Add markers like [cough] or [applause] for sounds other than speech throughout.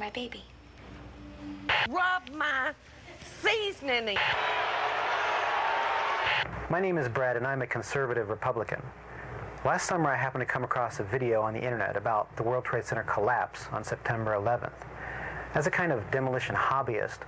my baby. Rub my seasoning. My name is Brad, and I'm a conservative Republican. Last summer, I happened to come across a video on the internet about the World Trade Center collapse on September 11th. As a kind of demolition hobbyist,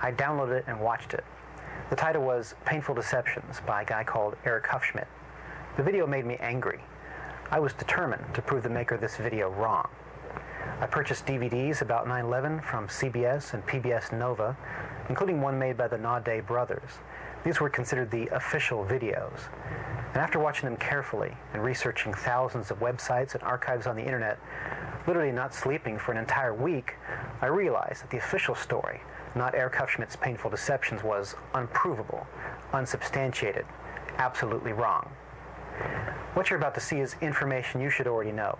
I downloaded it and watched it. The title was Painful Deceptions by a guy called Eric Hufschmidt. The video made me angry. I was determined to prove the maker of this video wrong. I purchased DVDs about 9-11 from CBS and PBS Nova, including one made by the Naudet brothers. These were considered the official videos. And after watching them carefully and researching thousands of websites and archives on the internet, literally not sleeping for an entire week, I realized that the official story not Eric Hufschmidt's painful deceptions, was unprovable, unsubstantiated, absolutely wrong. What you're about to see is information you should already know.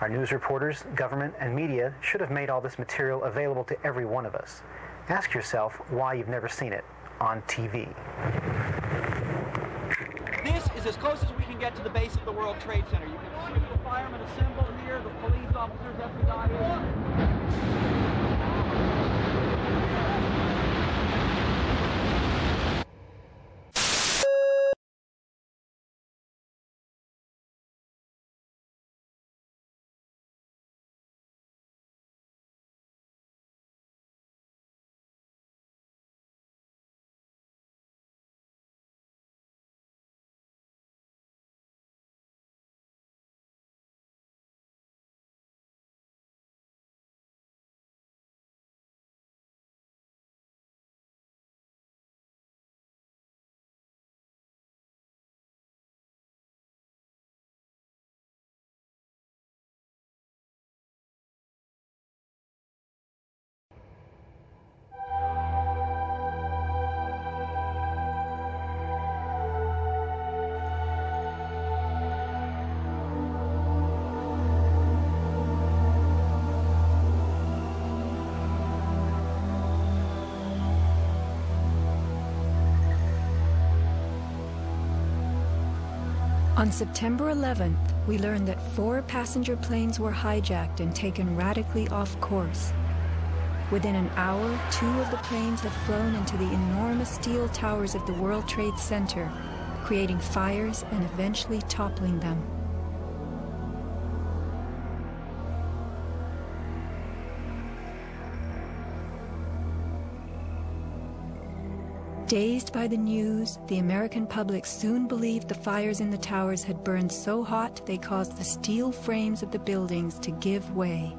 Our news reporters, government, and media should have made all this material available to every one of us. Ask yourself why you've never seen it on TV. This is as close as we can get to the base of the World Trade Center. You can see the firemen assembled here, the police officers, everybody. On September 11th, we learned that four passenger planes were hijacked and taken radically off course. Within an hour, two of the planes had flown into the enormous steel towers of the World Trade Center, creating fires and eventually toppling them. Dazed by the news, the American public soon believed the fires in the towers had burned so hot they caused the steel frames of the buildings to give way.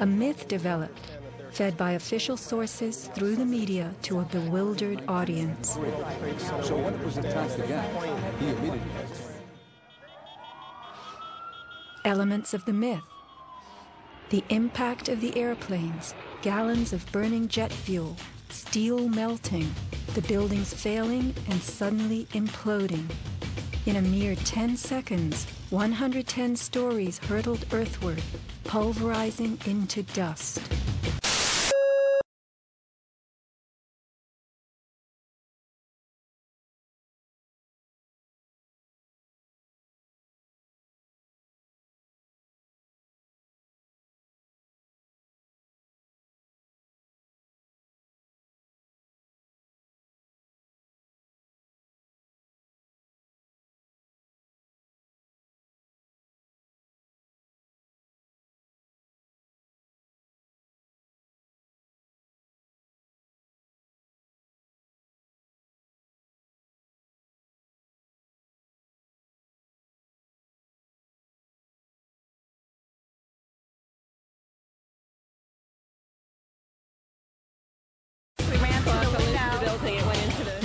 A myth developed, fed by official sources through the media to a bewildered audience. So when it was attacked again, he immediately Elements of the myth. The impact of the airplanes, gallons of burning jet fuel, steel melting, the buildings failing and suddenly imploding. In a mere 10 seconds, 110 stories hurtled earthward, pulverizing into dust.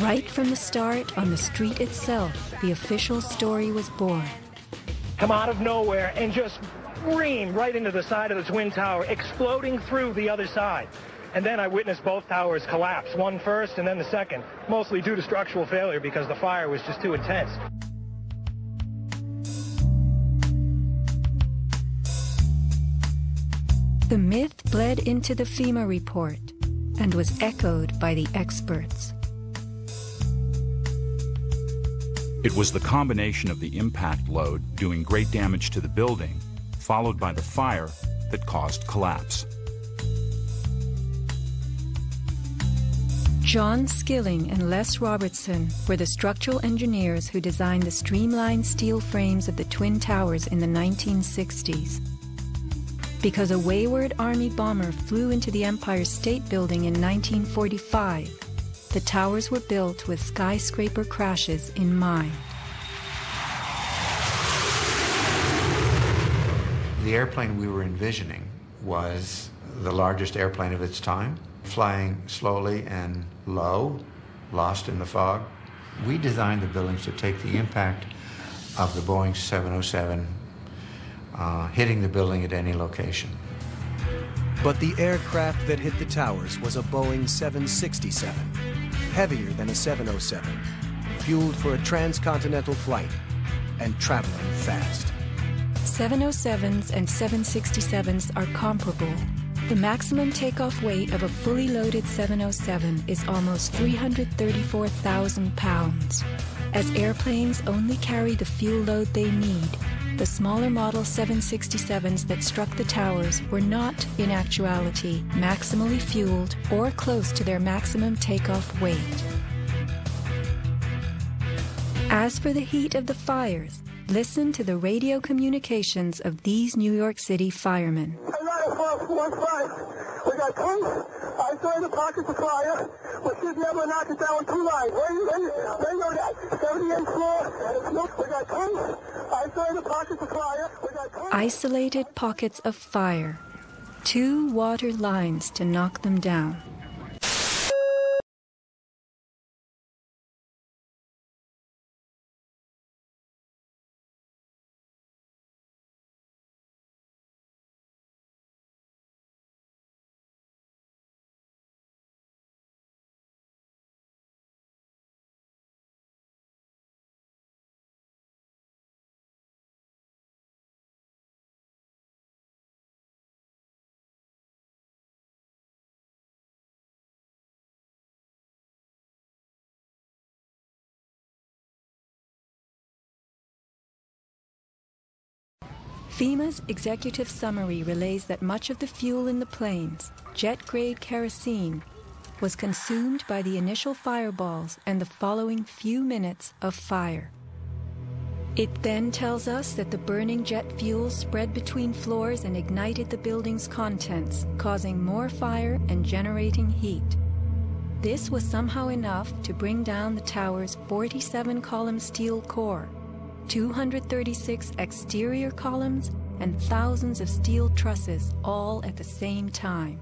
Right from the start, on the street itself, the official story was born. Come out of nowhere and just scream right into the side of the Twin Tower, exploding through the other side. And then I witnessed both towers collapse, one first and then the second, mostly due to structural failure because the fire was just too intense. The myth bled into the FEMA report and was echoed by the experts. It was the combination of the impact load doing great damage to the building, followed by the fire, that caused collapse. John Skilling and Les Robertson were the structural engineers who designed the streamlined steel frames of the Twin Towers in the 1960s. Because a wayward Army bomber flew into the Empire State Building in 1945, the towers were built with skyscraper crashes in mind. The airplane we were envisioning was the largest airplane of its time, flying slowly and low, lost in the fog. We designed the buildings to take the impact of the Boeing 707 uh, hitting the building at any location. But the aircraft that hit the towers was a Boeing 767, heavier than a 707, fueled for a transcontinental flight, and traveling fast. 707s and 767s are comparable. The maximum takeoff weight of a fully loaded 707 is almost 334,000 pounds. As airplanes only carry the fuel load they need, the smaller model 767s that struck the towers were not, in actuality, maximally fueled or close to their maximum takeoff weight. As for the heat of the fires, listen to the radio communications of these New York City firemen. We got. I saw the pockets of fire. We should knock it down two lines. Where you, where you, where you know that? 78th floor. Look, we got. I saw the pockets of fire. We got. Isolated pockets of fire. Two water lines to knock them down. FEMA's executive summary relays that much of the fuel in the planes, jet grade kerosene, was consumed by the initial fireballs and the following few minutes of fire. It then tells us that the burning jet fuel spread between floors and ignited the building's contents, causing more fire and generating heat. This was somehow enough to bring down the tower's 47 column steel core, 236 exterior columns, and thousands of steel trusses all at the same time.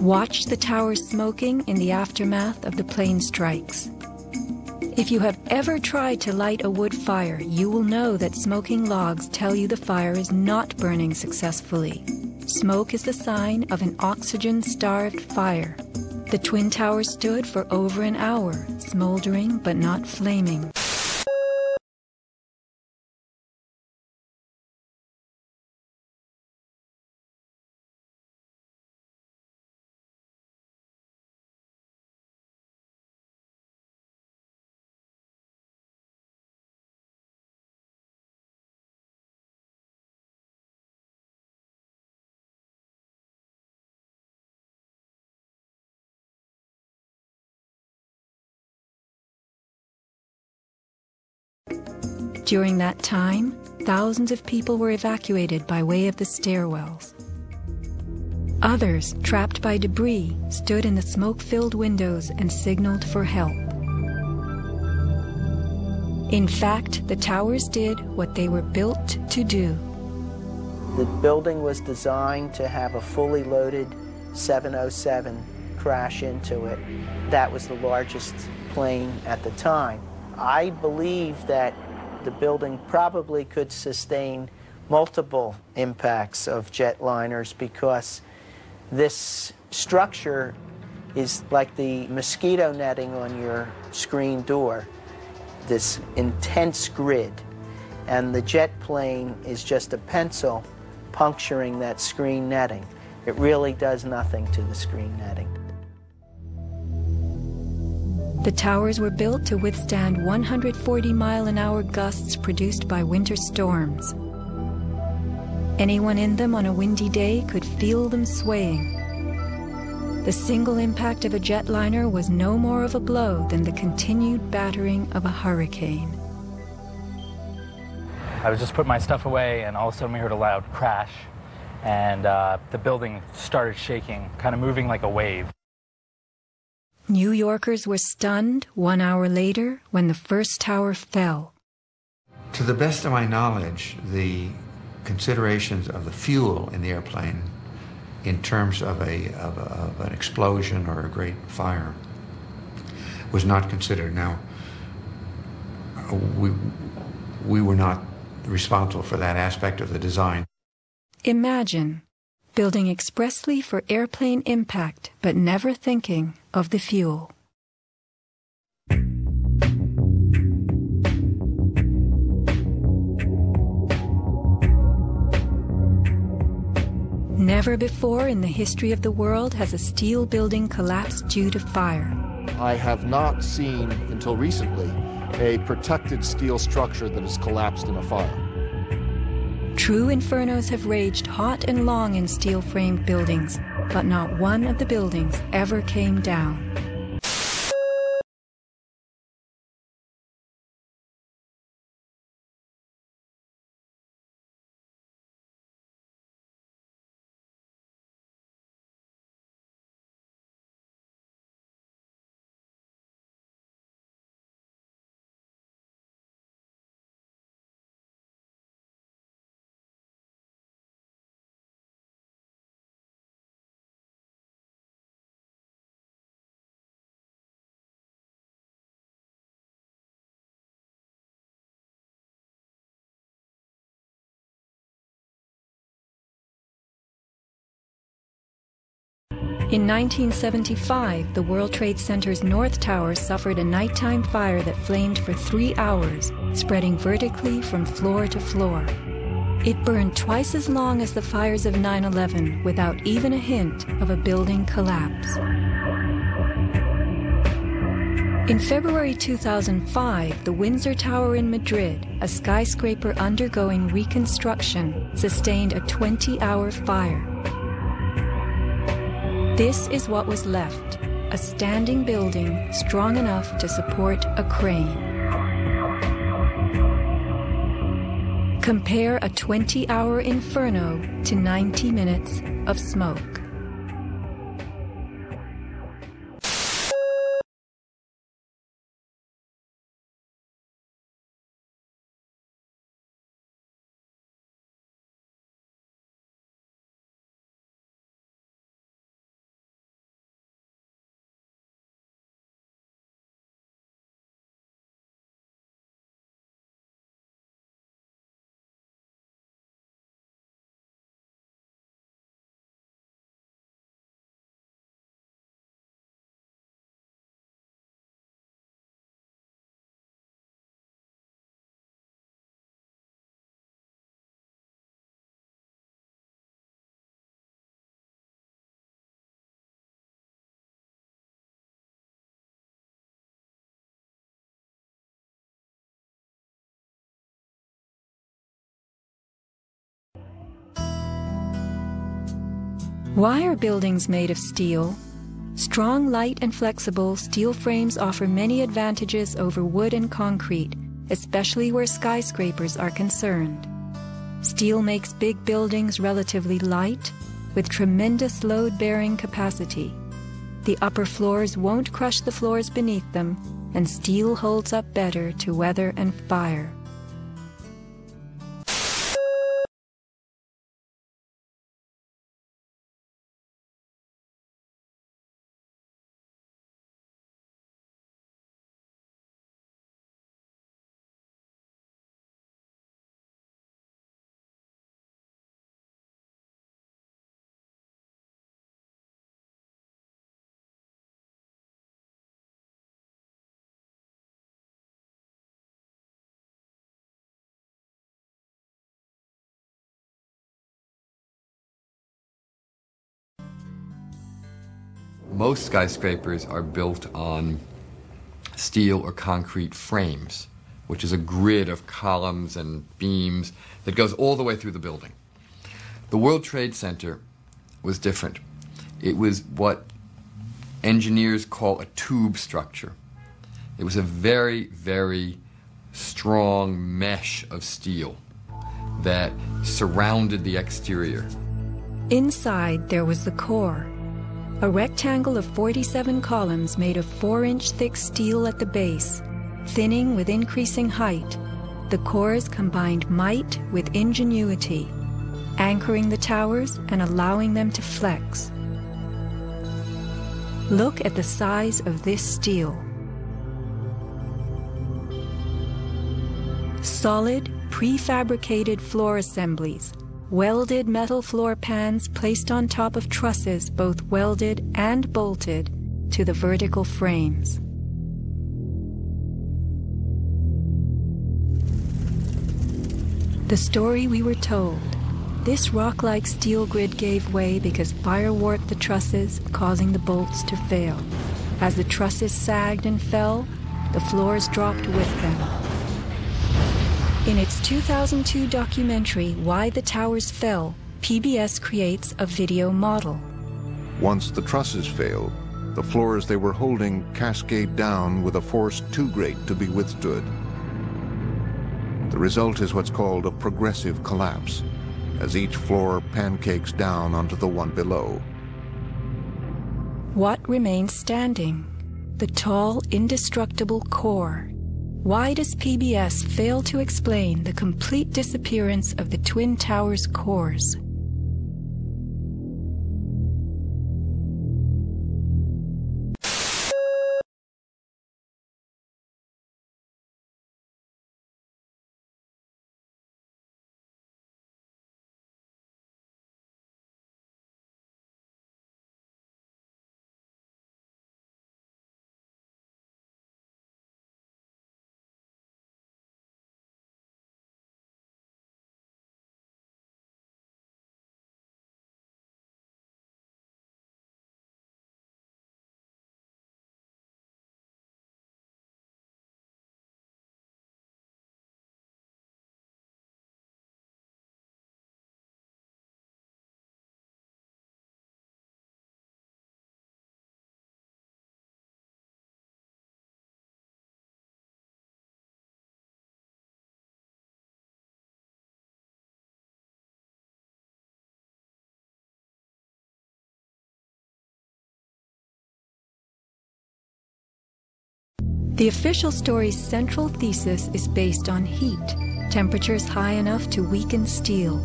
Watch the towers smoking in the aftermath of the plane strikes. If you have ever tried to light a wood fire, you will know that smoking logs tell you the fire is not burning successfully. smoke is the sign of an oxygen starved fire. The Twin Towers stood for over an hour, smoldering but not flaming. During that time, thousands of people were evacuated by way of the stairwells. Others, trapped by debris, stood in the smoke filled windows and signaled for help. In fact, the towers did what they were built to do. The building was designed to have a fully loaded 707 crash into it. That was the largest plane at the time. I believe that the building probably could sustain multiple impacts of jetliners because this structure is like the mosquito netting on your screen door, this intense grid. And the jet plane is just a pencil puncturing that screen netting. It really does nothing to the screen netting. The towers were built to withstand 140 mile an hour gusts produced by winter storms. Anyone in them on a windy day could feel them swaying. The single impact of a jetliner was no more of a blow than the continued battering of a hurricane. I was just putting my stuff away, and all of a sudden we heard a loud crash, and uh, the building started shaking, kind of moving like a wave. New Yorkers were stunned one hour later when the first tower fell. To the best of my knowledge, the considerations of the fuel in the airplane in terms of, a, of, a, of an explosion or a great fire was not considered. Now, we, we were not responsible for that aspect of the design. Imagine building expressly for airplane impact, but never thinking of the fuel. Never before in the history of the world has a steel building collapsed due to fire. I have not seen until recently a protected steel structure that has collapsed in a fire. True infernos have raged hot and long in steel framed buildings, but not one of the buildings ever came down. In 1975, the World Trade Center's North Tower suffered a nighttime fire that flamed for three hours, spreading vertically from floor to floor. It burned twice as long as the fires of 9 11 without even a hint of a building collapse. In February 2005, the Windsor Tower in Madrid, a skyscraper undergoing reconstruction, sustained a 20 hour fire. This is what was left a standing building strong enough to support a crane. Compare a 20 hour inferno to 90 minutes of smoke. Why are buildings made of steel? Strong, light, and flexible, steel frames offer many advantages over wood and concrete, especially where skyscrapers are concerned. Steel makes big buildings relatively light, with tremendous load bearing capacity. The upper floors won't crush the floors beneath them, and steel holds up better to weather and fire. Most skyscrapers are built on steel or concrete frames, which is a grid of columns and beams that goes all the way through the building. The World Trade Center was different. It was what engineers call a tube structure. It was a very, very strong mesh of steel that surrounded the exterior. Inside, there was the core, a rectangle of 47 columns made of 4 inch thick steel at the base, thinning with increasing height. The cores combined might with ingenuity, anchoring the towers and allowing them to flex. Look at the size of this steel. Solid, prefabricated floor assemblies welded metal floor pans placed on top of trusses both welded and bolted to the vertical frames. The story we were told. This rock-like steel grid gave way because fire warped the trusses, causing the bolts to fail. As the trusses sagged and fell, the floors dropped with them. In its 2002 documentary, Why the Towers Fell, PBS creates a video model. Once the trusses fail, the floors they were holding cascade down with a force too great to be withstood. The result is what's called a progressive collapse, as each floor pancakes down onto the one below. What remains standing? The tall, indestructible core why does PBS fail to explain the complete disappearance of the Twin Towers cores? The official story's central thesis is based on heat, temperatures high enough to weaken steel.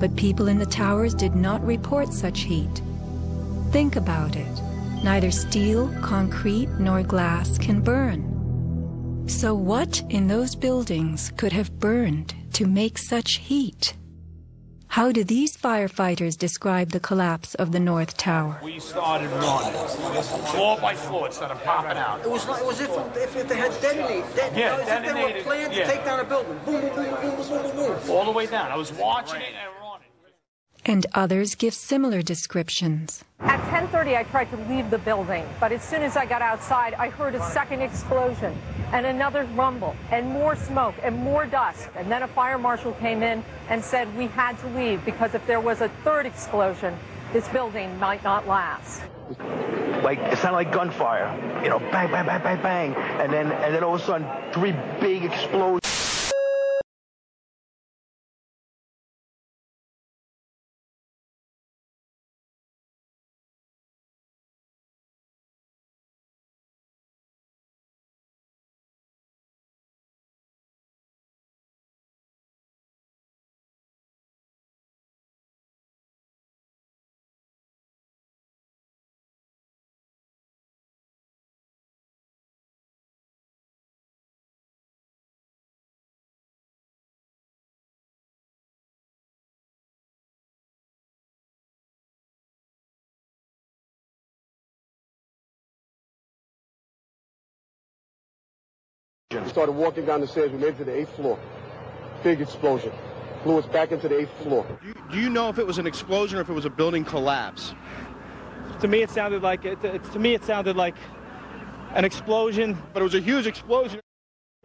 But people in the towers did not report such heat. Think about it. Neither steel, concrete, nor glass can burn. So what in those buildings could have burned to make such heat? How do these firefighters describe the collapse of the North Tower? We started running, floor by floor, it started popping out. It was like it was if, if, if they had detonated. That, Yeah, as if they were detonated, planning yeah. take down a building. Boom, boom, boom, boom, boom, boom, boom, boom. All the way down. I was watching it and running. And others give similar descriptions. At 10:30, I tried to leave the building, but as soon as I got outside, I heard a second explosion and another rumble and more smoke and more dust. And then a fire marshal came in and said we had to leave because if there was a third explosion, this building might not last. Like it sounded like gunfire, you know, bang, bang, bang, bang, bang, and then and then all of a sudden three big explosions. We started walking down the stairs. We made it to the eighth floor. Big explosion. Blew us back into the eighth floor. Do you know if it was an explosion or if it was a building collapse? To me, it sounded like it, it, to me it sounded like an explosion, but it was a huge explosion.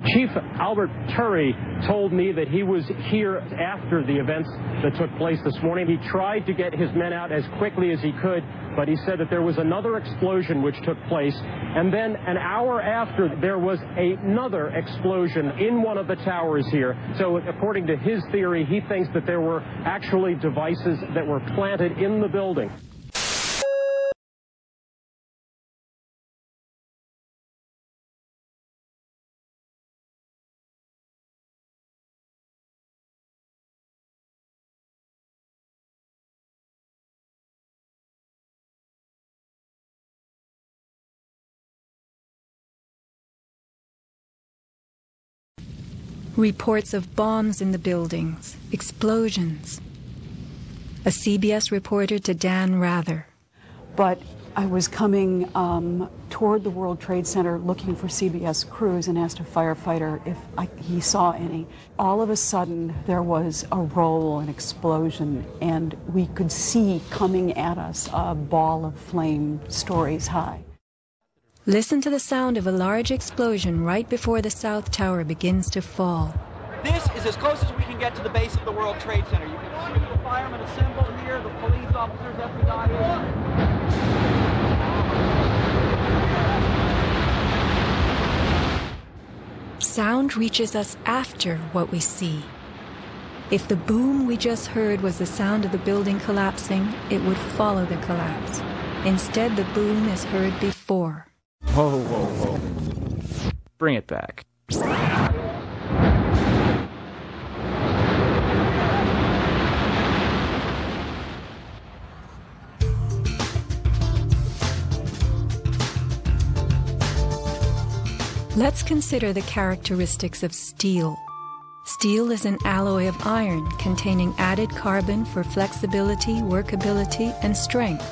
Chief Albert Turi told me that he was here after the events that took place this morning. He tried to get his men out as quickly as he could, but he said that there was another explosion which took place. And then an hour after, there was another explosion in one of the towers here. So according to his theory, he thinks that there were actually devices that were planted in the building. Reports of bombs in the buildings, explosions. A CBS reporter to Dan Rather. But I was coming um, toward the World Trade Center looking for CBS crews and asked a firefighter if I, he saw any. All of a sudden, there was a roll, an explosion, and we could see coming at us a ball of flame stories high. Listen to the sound of a large explosion right before the South Tower begins to fall. This is as close as we can get to the base of the World Trade Center. You can see the firemen assembled here, the police officers, FBI Sound reaches us after what we see. If the boom we just heard was the sound of the building collapsing, it would follow the collapse. Instead, the boom is heard before. Whoa, whoa, whoa. Bring it back. Let's consider the characteristics of steel. Steel is an alloy of iron containing added carbon for flexibility, workability, and strength.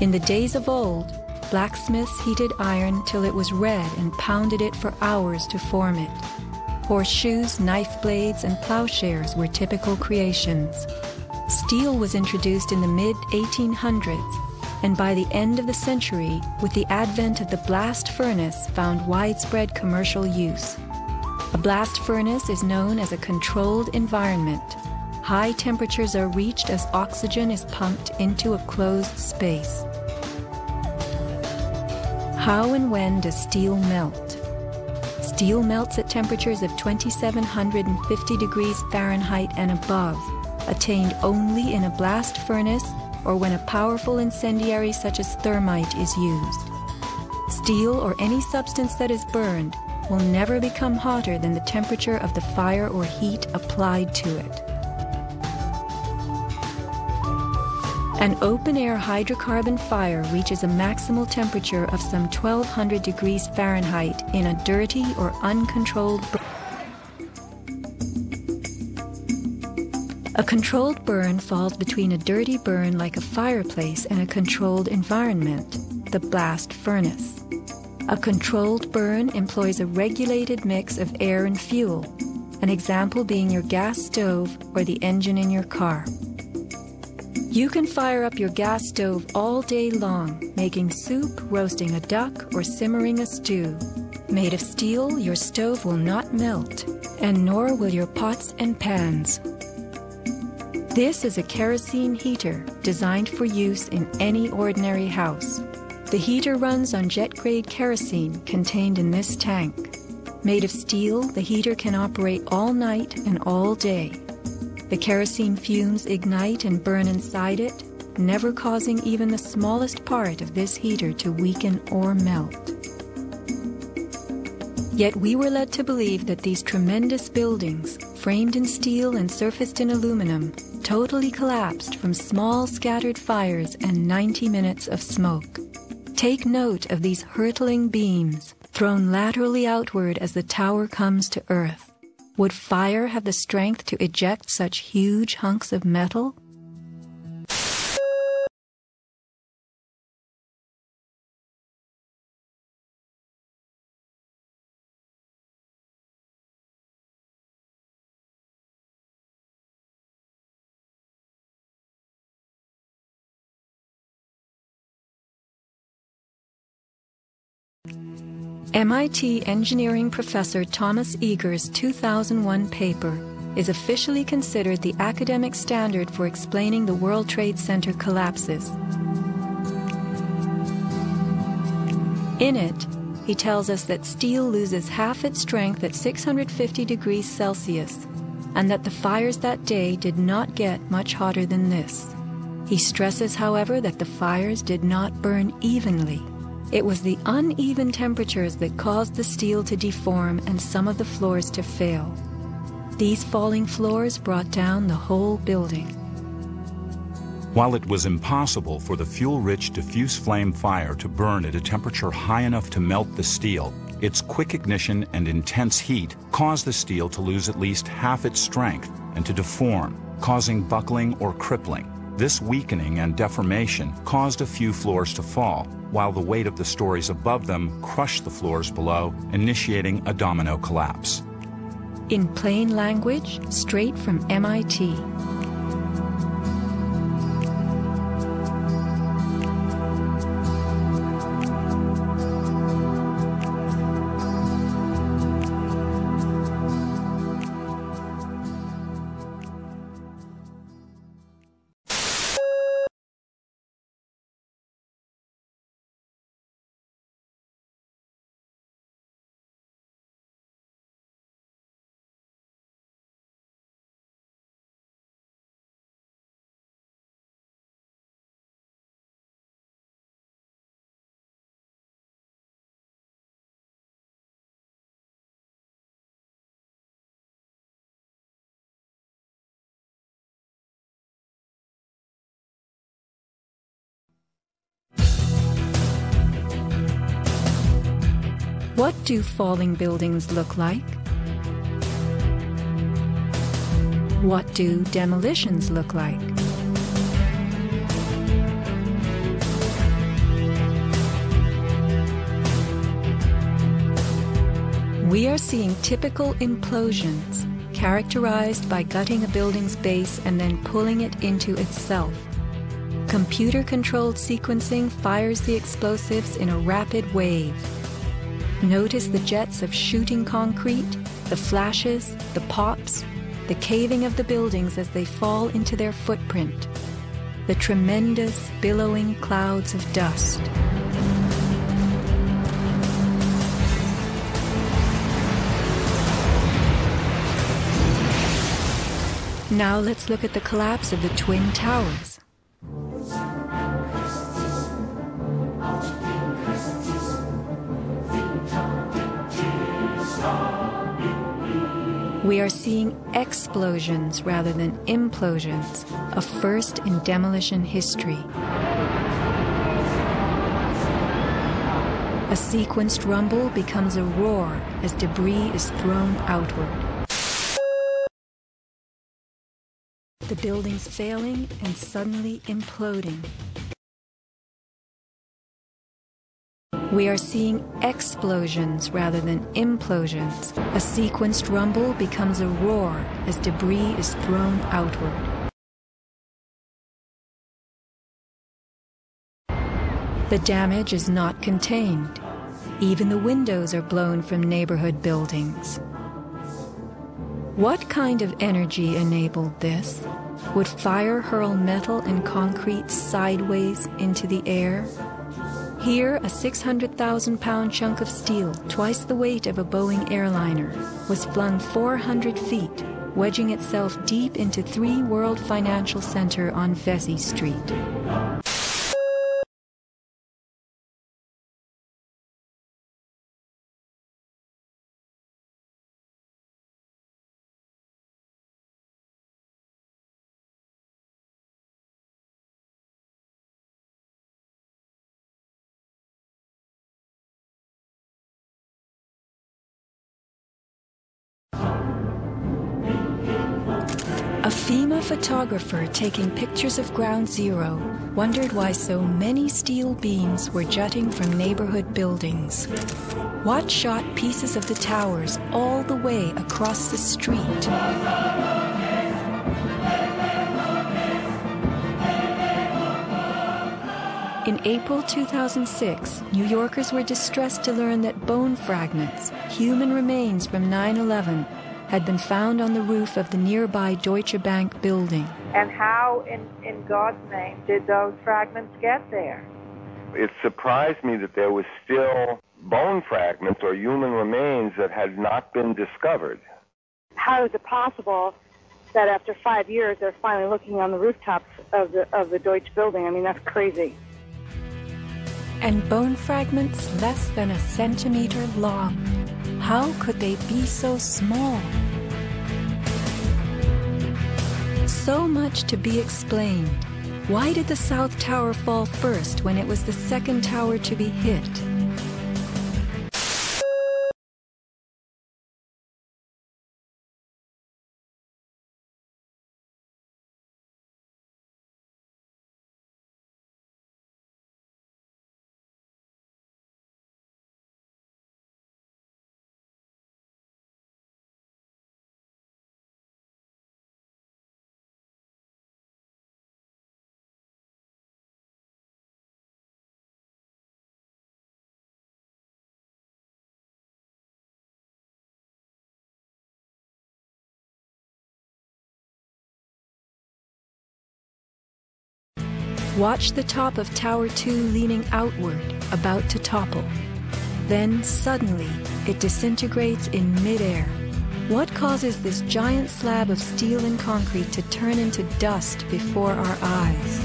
In the days of old, Blacksmiths heated iron till it was red and pounded it for hours to form it. Horseshoes, knife blades, and plowshares were typical creations. Steel was introduced in the mid 1800s, and by the end of the century, with the advent of the blast furnace, found widespread commercial use. A blast furnace is known as a controlled environment. High temperatures are reached as oxygen is pumped into a closed space. How and when does steel melt? Steel melts at temperatures of 2750 degrees Fahrenheit and above, attained only in a blast furnace or when a powerful incendiary such as thermite is used. Steel or any substance that is burned will never become hotter than the temperature of the fire or heat applied to it. An open-air hydrocarbon fire reaches a maximal temperature of some 1200 degrees Fahrenheit in a dirty or uncontrolled burn. A controlled burn falls between a dirty burn like a fireplace and a controlled environment, the blast furnace. A controlled burn employs a regulated mix of air and fuel, an example being your gas stove or the engine in your car. You can fire up your gas stove all day long, making soup, roasting a duck, or simmering a stew. Made of steel, your stove will not melt, and nor will your pots and pans. This is a kerosene heater designed for use in any ordinary house. The heater runs on jet grade kerosene contained in this tank. Made of steel, the heater can operate all night and all day. The kerosene fumes ignite and burn inside it, never causing even the smallest part of this heater to weaken or melt. Yet we were led to believe that these tremendous buildings, framed in steel and surfaced in aluminum, totally collapsed from small scattered fires and 90 minutes of smoke. Take note of these hurtling beams, thrown laterally outward as the tower comes to earth. Would fire have the strength to eject such huge hunks of metal? MIT engineering professor Thomas Eagar's 2001 paper is officially considered the academic standard for explaining the World Trade Center collapses. In it, he tells us that steel loses half its strength at 650 degrees Celsius, and that the fires that day did not get much hotter than this. He stresses, however, that the fires did not burn evenly. It was the uneven temperatures that caused the steel to deform and some of the floors to fail. These falling floors brought down the whole building. While it was impossible for the fuel-rich diffuse flame fire to burn at a temperature high enough to melt the steel, its quick ignition and intense heat caused the steel to lose at least half its strength and to deform, causing buckling or crippling. This weakening and deformation caused a few floors to fall, while the weight of the stories above them crushed the floors below, initiating a domino collapse. In plain language, straight from MIT. What do falling buildings look like? What do demolitions look like? We are seeing typical implosions, characterized by gutting a building's base and then pulling it into itself. Computer-controlled sequencing fires the explosives in a rapid wave. Notice the jets of shooting concrete, the flashes, the pops, the caving of the buildings as they fall into their footprint, the tremendous billowing clouds of dust. Now let's look at the collapse of the Twin Towers. We are seeing explosions rather than implosions, a first in demolition history. A sequenced rumble becomes a roar as debris is thrown outward. The buildings failing and suddenly imploding. We are seeing explosions rather than implosions. A sequenced rumble becomes a roar as debris is thrown outward. The damage is not contained. Even the windows are blown from neighborhood buildings. What kind of energy enabled this? Would fire hurl metal and concrete sideways into the air? Here, a 600,000 pound chunk of steel, twice the weight of a Boeing airliner, was flung 400 feet, wedging itself deep into Three World Financial Center on Vesey Street. FEMA photographer taking pictures of Ground Zero wondered why so many steel beams were jutting from neighborhood buildings. Watt shot pieces of the towers all the way across the street. In April 2006, New Yorkers were distressed to learn that bone fragments, human remains from 9 11, had been found on the roof of the nearby Deutsche Bank building. And how, in, in God's name, did those fragments get there? It surprised me that there was still bone fragments or human remains that had not been discovered. How is it possible that after five years they're finally looking on the rooftops of the of the Deutsche building? I mean, that's crazy. And bone fragments less than a centimeter long. How could they be so small? So much to be explained. Why did the South Tower fall first when it was the second tower to be hit? Watch the top of Tower 2 leaning outward, about to topple. Then, suddenly, it disintegrates in midair. What causes this giant slab of steel and concrete to turn into dust before our eyes?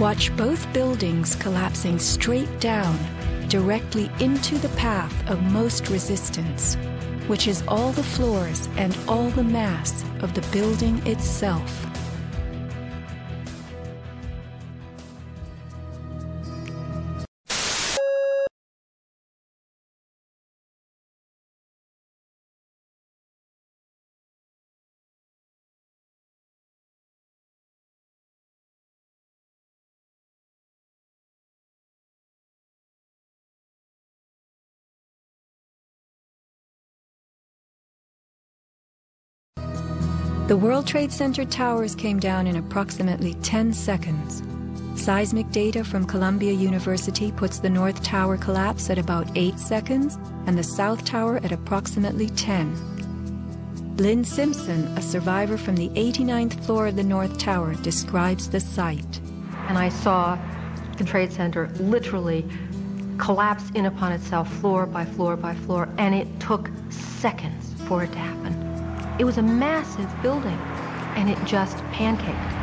Watch both buildings collapsing straight down, directly into the path of most resistance, which is all the floors and all the mass of the building itself. The World Trade Center towers came down in approximately 10 seconds. Seismic data from Columbia University puts the North Tower collapse at about 8 seconds and the South Tower at approximately 10. Lynn Simpson, a survivor from the 89th floor of the North Tower, describes the site. And I saw the Trade Center literally collapse in upon itself, floor by floor by floor, and it took seconds for it to happen. It was a massive building. and it just pancaked.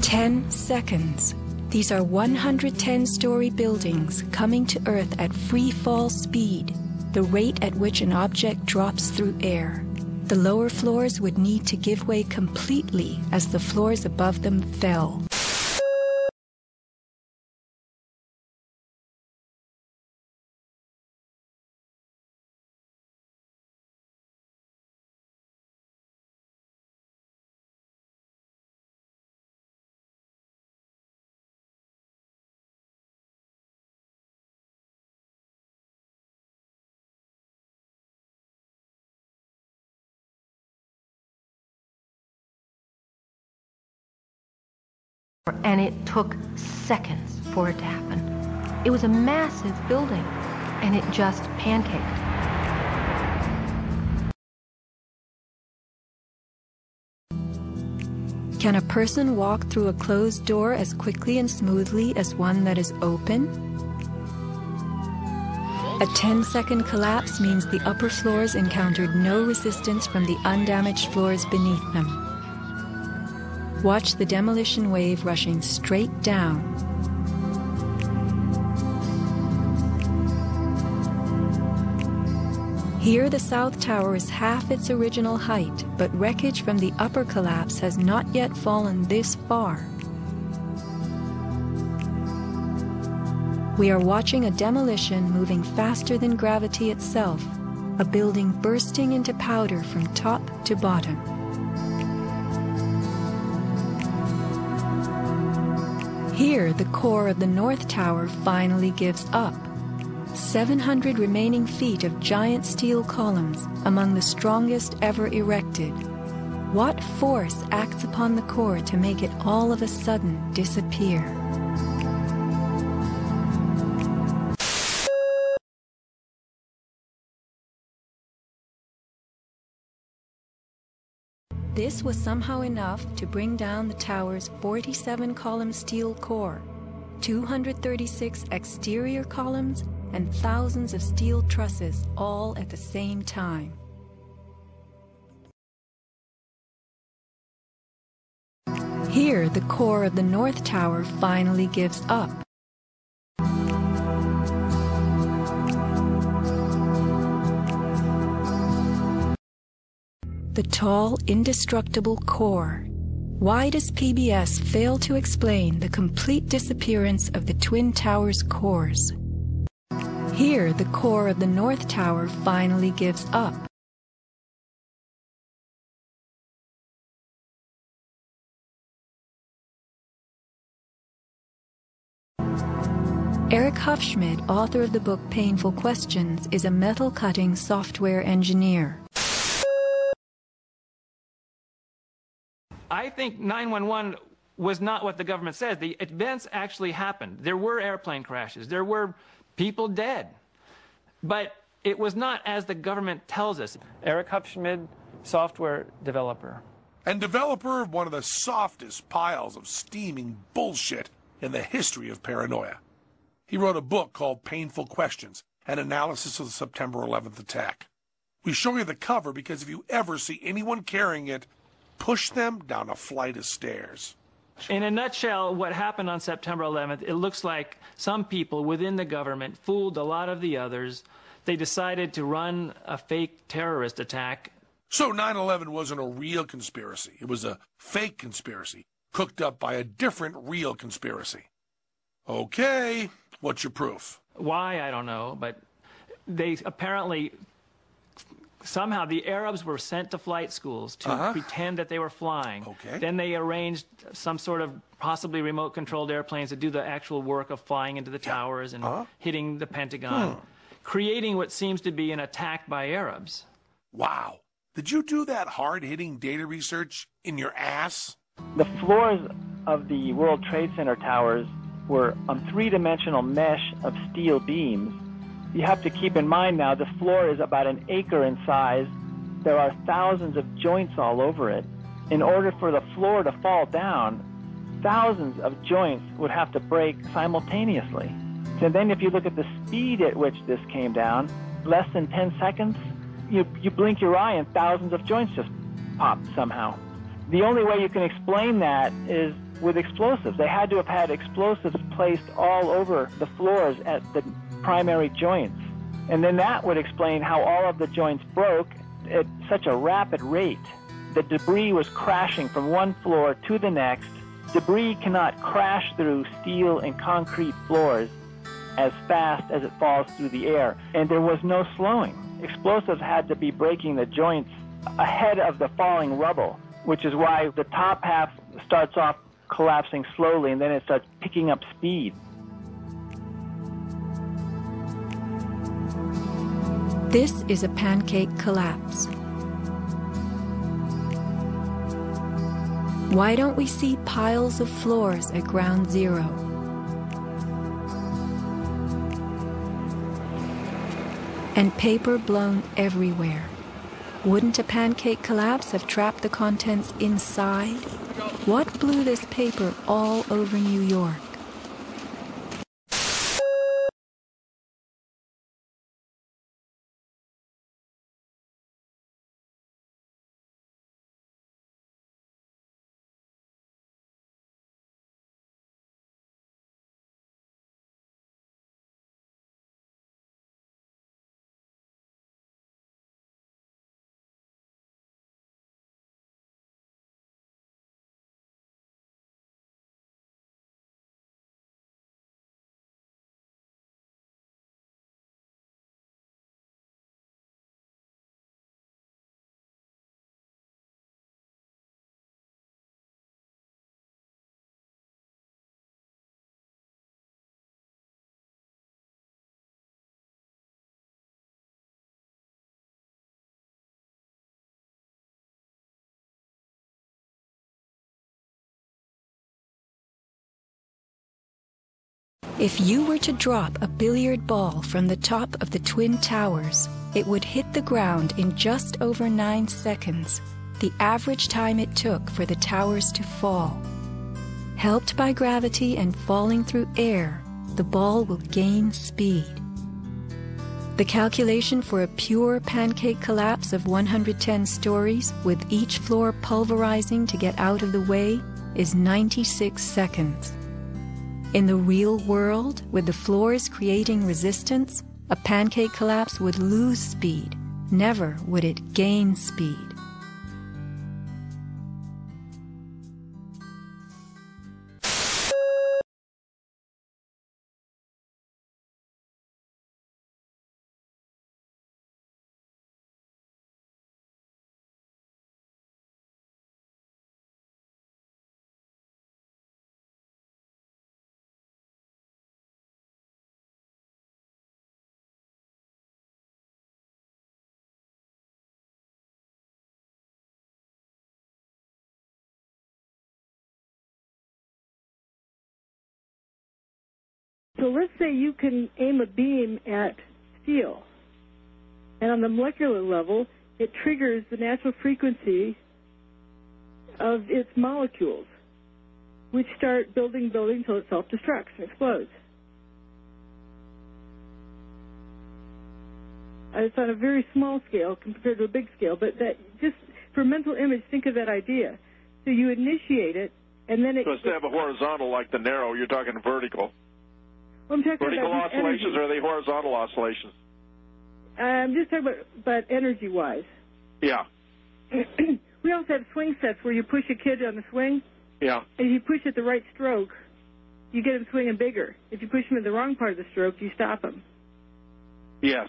10 seconds. These are 110 story buildings coming to Earth at free fall speed, the rate at which an object drops through air. The lower floors would need to give way completely as the floors above them fell. And it took seconds for it to happen. It was a massive building, and it just pancaked. Can a person walk through a closed door as quickly and smoothly as one that is open? A 10 second collapse means the upper floors encountered no resistance from the undamaged floors beneath them. Watch the demolition wave rushing straight down. Here, the South Tower is half its original height, but wreckage from the upper collapse has not yet fallen this far. We are watching a demolition moving faster than gravity itself, a building bursting into powder from top to bottom. Here, the core of the North Tower finally gives up. 700 remaining feet of giant steel columns, among the strongest ever erected. What force acts upon the core to make it all of a sudden disappear? This was somehow enough to bring down the tower's 47 column steel core, 236 exterior columns, and thousands of steel trusses all at the same time. Here, the core of the North Tower finally gives up. The tall, indestructible core. Why does PBS fail to explain the complete disappearance of the Twin Towers' cores? Here, the core of the North Tower finally gives up. Eric Hufschmid, author of the book Painful Questions, is a metal cutting software engineer. I think 911 was not what the government says. The events actually happened. There were airplane crashes. There were people dead. But it was not as the government tells us. Eric Hufschmid, software developer. And developer of one of the softest piles of steaming bullshit in the history of paranoia. He wrote a book called Painful Questions, an analysis of the September 11th attack. We show you the cover because if you ever see anyone carrying it, push them down a flight of stairs. In a nutshell, what happened on September 11th, it looks like some people within the government fooled a lot of the others. They decided to run a fake terrorist attack. So 9 11 wasn't a real conspiracy, it was a fake conspiracy, cooked up by a different real conspiracy. Okay, what's your proof? Why, I don't know, but they apparently somehow the Arabs were sent to flight schools to Uh-huh. pretend that they were flying. Okay. Then they arranged some sort of possibly remote controlled airplanes to do the actual work of flying into the towers and Uh-huh. hitting the Pentagon, Hmm. creating what seems to be an attack by Arabs. Wow. Did you do that hard hitting data research in your ass? The floors of the World Trade Center towers were on three dimensional mesh of steel beams. You have to keep in mind now the floor is about an acre in size. There are thousands of joints all over it. In order for the floor to fall down, thousands of joints would have to break simultaneously. And then if you look at the speed at which this came down, less than 10 seconds, you, you blink your eye and thousands of joints just pop somehow. The only way you can explain that is with explosives. They had to have had explosives placed all over the floors at the primary joints. And then that would explain how all of the joints broke at such a rapid rate. The debris was crashing from one floor to the next. Debris cannot crash through steel and concrete floors as fast as it falls through the air. And there was no slowing. Explosives had to be breaking the joints ahead of the falling rubble, which is why the top half starts off collapsing slowly and then it starts picking up speed. This is a pancake collapse. Why don't we see piles of floors at ground zero? And paper blown everywhere. Wouldn't a pancake collapse have trapped the contents inside? What blew this paper all over New York? If you were to drop a billiard ball from the top of the Twin Towers, it would hit the ground in just over nine seconds, the average time it took for the towers to fall. Helped by gravity and falling through air, the ball will gain speed. The calculation for a pure pancake collapse of 110 stories, with each floor pulverizing to get out of the way, is 96 seconds. In the real world, with the floors creating resistance, a pancake collapse would lose speed. Never would it gain speed. So let's say you can aim a beam at steel, and on the molecular level, it triggers the natural frequency of its molecules, which start building, building until it self-destructs and explodes. Uh, It's on a very small scale compared to a big scale, but that just for mental image, think of that idea. So you initiate it, and then it. So instead of a horizontal like the narrow, you're talking vertical. Well, I'm talking Vertical about oscillations energy. or are they horizontal oscillations? I'm just talking about, about energy-wise. Yeah, [clears throat] we also have swing sets where you push a kid on the swing, yeah. and if you push at the right stroke, you get him swinging bigger. If you push him in the wrong part of the stroke, you stop him. Yes,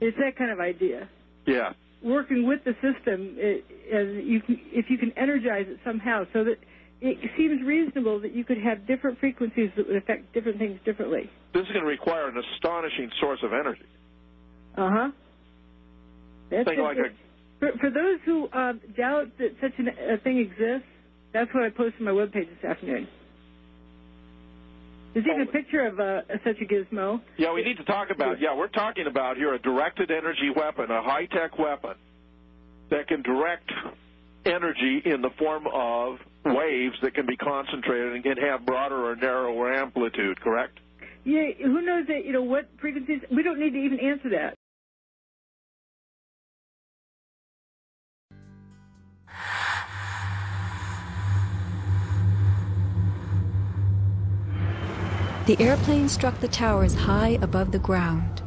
It's that kind of idea. yeah. Working with the system, it, as you can, if you can energize it somehow, so that it seems reasonable that you could have different frequencies that would affect different things differently. This is going to require an astonishing source of energy. Uh huh. That's Think like a For, for those who uh, doubt that such an, a thing exists, that's what I posted on my webpage this afternoon. There's even a picture of uh, such a gizmo. Yeah, we need to talk about. Yeah, we're talking about here a directed energy weapon, a high tech weapon that can direct energy in the form of [laughs] waves that can be concentrated and can have broader or narrower amplitude, correct? Yeah, who knows that, you know, what frequencies? We don't need to even answer that. The airplane struck the towers high above the ground.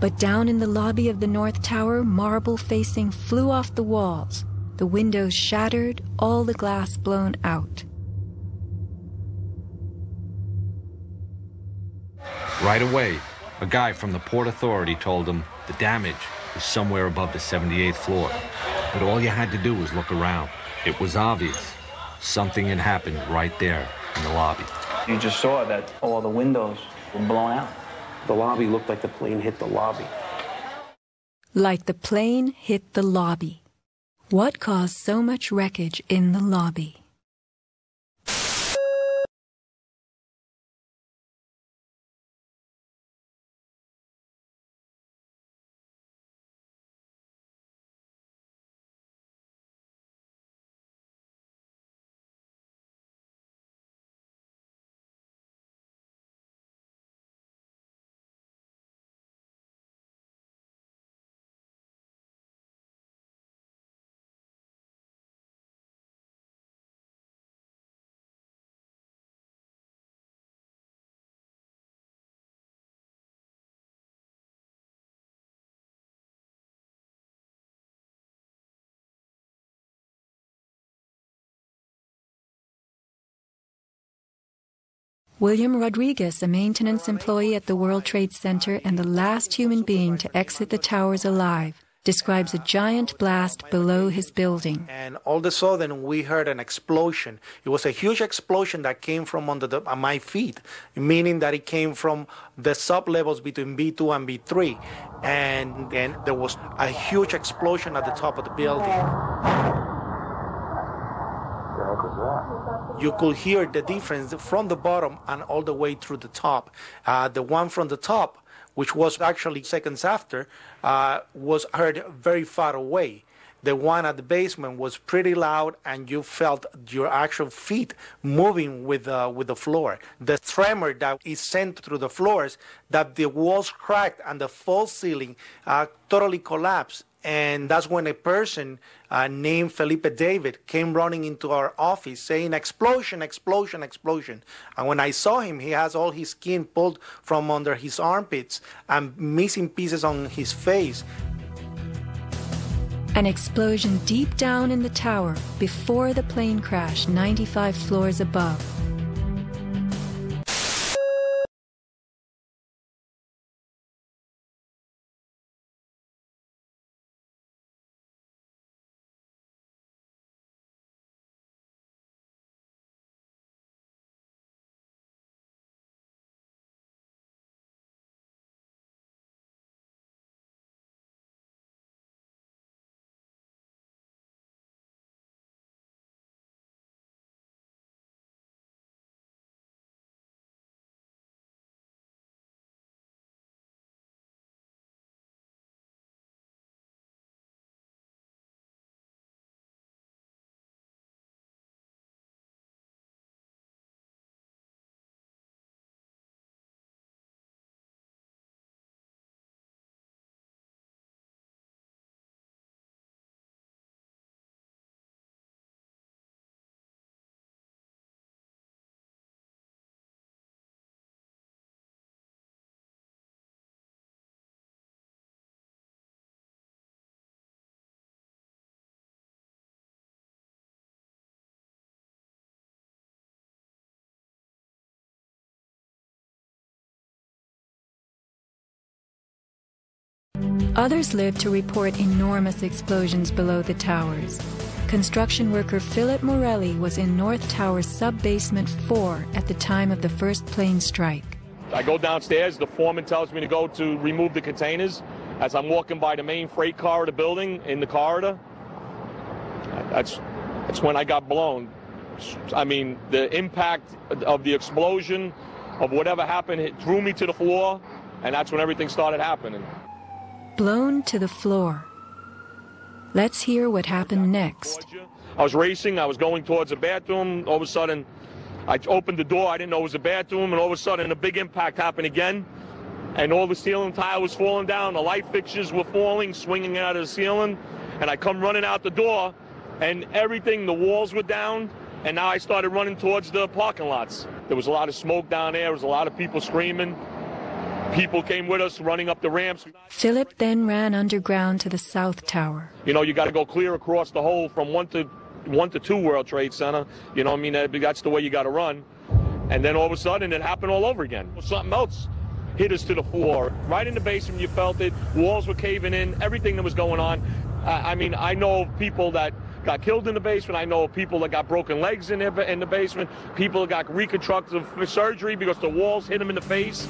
But down in the lobby of the North Tower, marble facing flew off the walls, the windows shattered, all the glass blown out. Right away, a guy from the Port Authority told him the damage was somewhere above the 78th floor. But all you had to do was look around. It was obvious. Something had happened right there in the lobby. You just saw that all the windows were blown out. The lobby looked like the plane hit the lobby. Like the plane hit the lobby. What caused so much wreckage in the lobby? William Rodriguez, a maintenance employee at the World Trade Center and the last human being to exit the towers alive, describes a giant blast below his building. And all of a sudden, we heard an explosion. It was a huge explosion that came from under the, uh, my feet, meaning that it came from the sub levels between B2 and B3. And then there was a huge explosion at the top of the building. You could hear the difference from the bottom and all the way through the top. Uh, the one from the top, which was actually seconds after, uh, was heard very far away. The one at the basement was pretty loud, and you felt your actual feet moving with uh, with the floor. The tremor that is sent through the floors, that the walls cracked and the false ceiling uh, totally collapsed and that's when a person uh, named Felipe David came running into our office saying, Explosion, explosion, explosion. And when I saw him, he has all his skin pulled from under his armpits and missing pieces on his face. An explosion deep down in the tower before the plane crash 95 floors above. Others lived to report enormous explosions below the towers. Construction worker Philip Morelli was in North Tower's sub-basement 4 at the time of the first plane strike. I go downstairs, the foreman tells me to go to remove the containers. As I'm walking by the main freight car of the building in the corridor, that's, that's when I got blown. I mean, the impact of the explosion, of whatever happened, it threw me to the floor, and that's when everything started happening blown to the floor. Let's hear what happened next. I was racing, I was going towards the bathroom. All of a sudden, I opened the door, I didn't know it was a bathroom, and all of a sudden, a big impact happened again. And all the ceiling tile was falling down, the light fixtures were falling, swinging out of the ceiling. And I come running out the door, and everything, the walls were down, and now I started running towards the parking lots. There was a lot of smoke down there. There was a lot of people screaming. People came with us running up the ramps. Philip then ran underground to the South Tower. You know, you got to go clear across the whole from one to one to two World Trade Center. You know, I mean, that's the way you got to run. And then all of a sudden, it happened all over again. Something else hit us to the floor. Right in the basement, you felt it. Walls were caving in. Everything that was going on. I mean, I know people that got killed in the basement. I know people that got broken legs in, the, in the basement. People that got reconstructive surgery because the walls hit them in the face.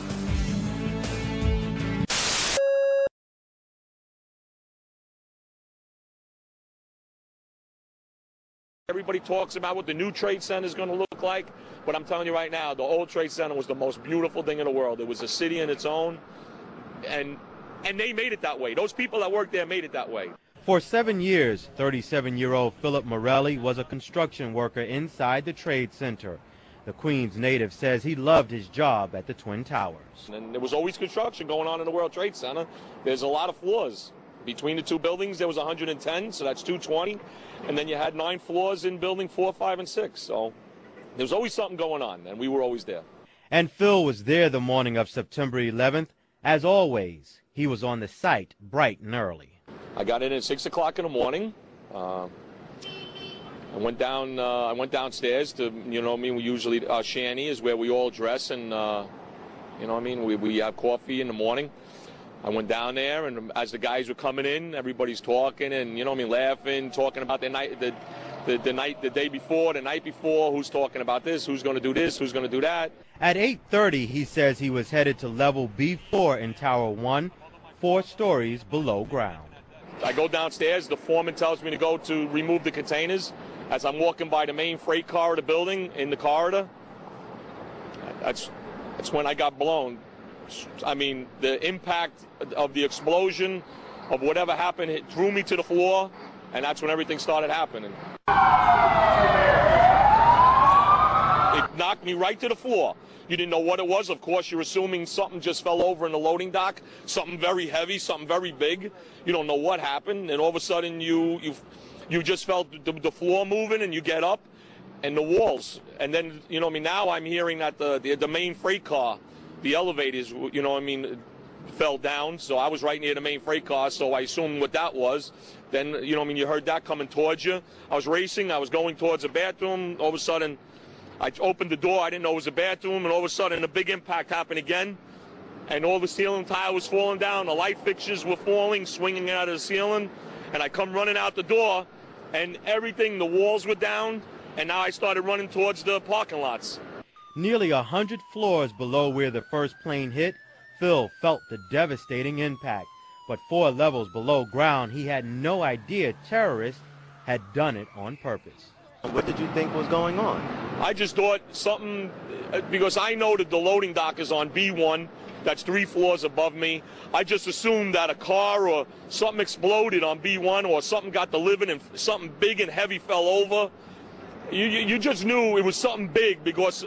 Everybody talks about what the new Trade Center is going to look like, but I'm telling you right now, the old Trade Center was the most beautiful thing in the world. It was a city in its own, and and they made it that way. Those people that worked there made it that way. For seven years, 37-year-old Philip Morelli was a construction worker inside the Trade Center. The Queens native says he loved his job at the Twin Towers. And there was always construction going on in the World Trade Center. There's a lot of floors. Between the two buildings, there was 110, so that's 220. And then you had nine floors in building four, five, and six. So there was always something going on, and we were always there. And Phil was there the morning of September 11th. As always, he was on the site bright and early. I got in at 6 o'clock in the morning. Uh, I went down. Uh, I went downstairs to, you know, I mean, we usually uh, shanty is where we all dress, and uh, you know, I mean, we we have coffee in the morning. I went down there, and as the guys were coming in, everybody's talking and you know, I mean, laughing, talking about the night, the, the, the night, the day before, the night before. Who's talking about this? Who's going to do this? Who's going to do that? At 8:30, he says he was headed to level B4 in Tower One, four stories below ground. I go downstairs. The foreman tells me to go to remove the containers. As I'm walking by the main freight car of the building in the corridor, that's that's when I got blown. I mean, the impact of the explosion of whatever happened it threw me to the floor, and that's when everything started happening. It knocked me right to the floor. You didn't know what it was. Of course, you're assuming something just fell over in the loading dock, something very heavy, something very big. You don't know what happened, and all of a sudden you you you just felt the, the floor moving, and you get up, and the walls, and then you know I mean now I'm hearing that the the, the main freight car the elevators, you know, I mean, fell down. So I was right near the main freight car, so I assumed what that was. Then, you know, I mean, you heard that coming towards you. I was racing. I was going towards the bathroom. All of a sudden, I opened the door. I didn't know it was a bathroom, and all of a sudden, a big impact happened again. And all the ceiling tile was falling down. The light fixtures were falling, swinging out of the ceiling. And I come running out the door, and everything, the walls were down. And now I started running towards the parking lots. Nearly a hundred floors below where the first plane hit, Phil felt the devastating impact. But four levels below ground, he had no idea terrorists had done it on purpose. What did you think was going on? I just thought something, uh, because I know that the loading dock is on B1, that's three floors above me. I just assumed that a car or something exploded on B1 or something got delivered and something big and heavy fell over. You, you, you just knew it was something big because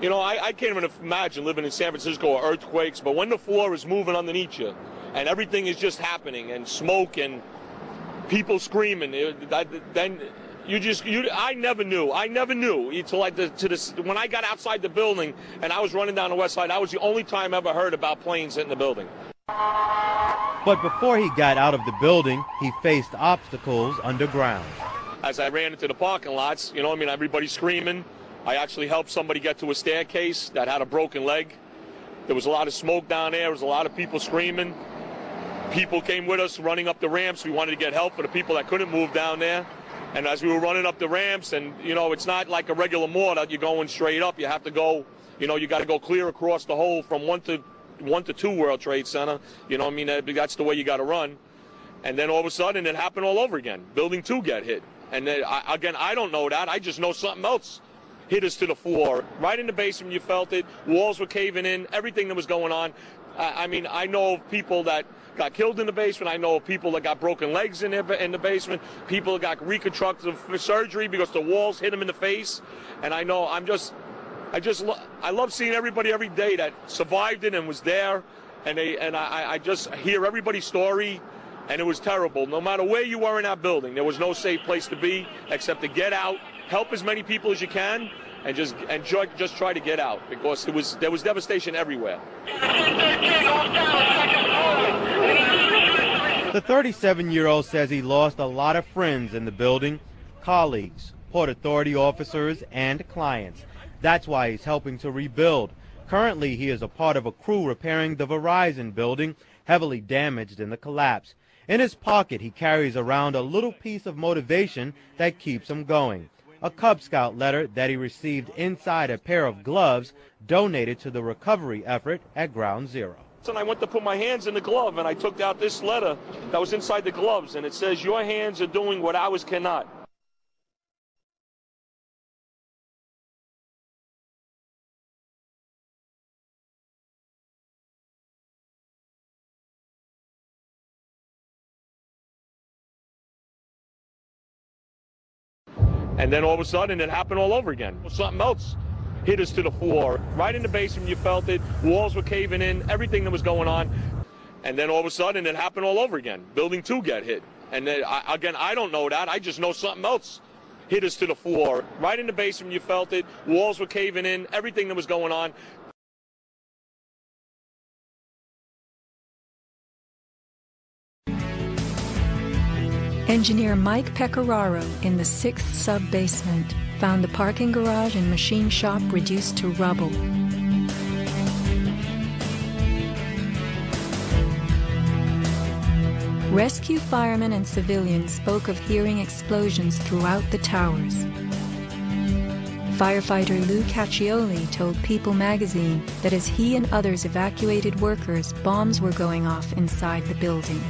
you know, I, I can't even imagine living in San Francisco or earthquakes, but when the floor is moving underneath you and everything is just happening and smoke and people screaming, it, that, then you just you I never knew. I never knew until like the, to this when I got outside the building and I was running down the west side. That was the only time I ever heard about planes hitting the building. But before he got out of the building, he faced obstacles underground. As I ran into the parking lots, you know, I mean, everybody screaming. I actually helped somebody get to a staircase that had a broken leg. There was a lot of smoke down there. There was a lot of people screaming. People came with us running up the ramps. We wanted to get help for the people that couldn't move down there. And as we were running up the ramps, and you know, it's not like a regular moor that you're going straight up. You have to go, you know, you got to go clear across the whole from one to one to two World Trade Center. You know, I mean, that's the way you got to run. And then all of a sudden, it happened all over again. Building two get hit. And then, I, again, I don't know that. I just know something else hit us to the floor. Right in the basement, you felt it. Walls were caving in. Everything that was going on. I mean, I know of people that got killed in the basement. I know of people that got broken legs in, in the basement. People that got reconstructive surgery because the walls hit them in the face. And I know I'm just, I just, lo- I love seeing everybody every day that survived it and was there. And they, and I, I just hear everybody's story. And it was terrible. No matter where you were in that building, there was no safe place to be except to get out, help as many people as you can, and just and ju- just try to get out because it was there was devastation everywhere. The 37 year old says he lost a lot of friends in the building, colleagues, Port Authority officers, and clients. That's why he's helping to rebuild. Currently, he is a part of a crew repairing the Verizon building, heavily damaged in the collapse. In his pocket, he carries around a little piece of motivation that keeps him going. A Cub Scout letter that he received inside a pair of gloves donated to the recovery effort at Ground Zero. And I went to put my hands in the glove, and I took out this letter that was inside the gloves, and it says, "Your hands are doing what ours cannot." And then all of a sudden, it happened all over again. Something else hit us to the floor. Right in the basement, you felt it. Walls were caving in, everything that was going on. And then all of a sudden, it happened all over again. Building two get hit. And then, I, again, I don't know that. I just know something else hit us to the floor. Right in the basement, you felt it. Walls were caving in, everything that was going on. Engineer Mike Pecoraro in the sixth sub basement found the parking garage and machine shop reduced to rubble. Rescue firemen and civilians spoke of hearing explosions throughout the towers. Firefighter Lou Cacchioli told People magazine that as he and others evacuated workers, bombs were going off inside the building.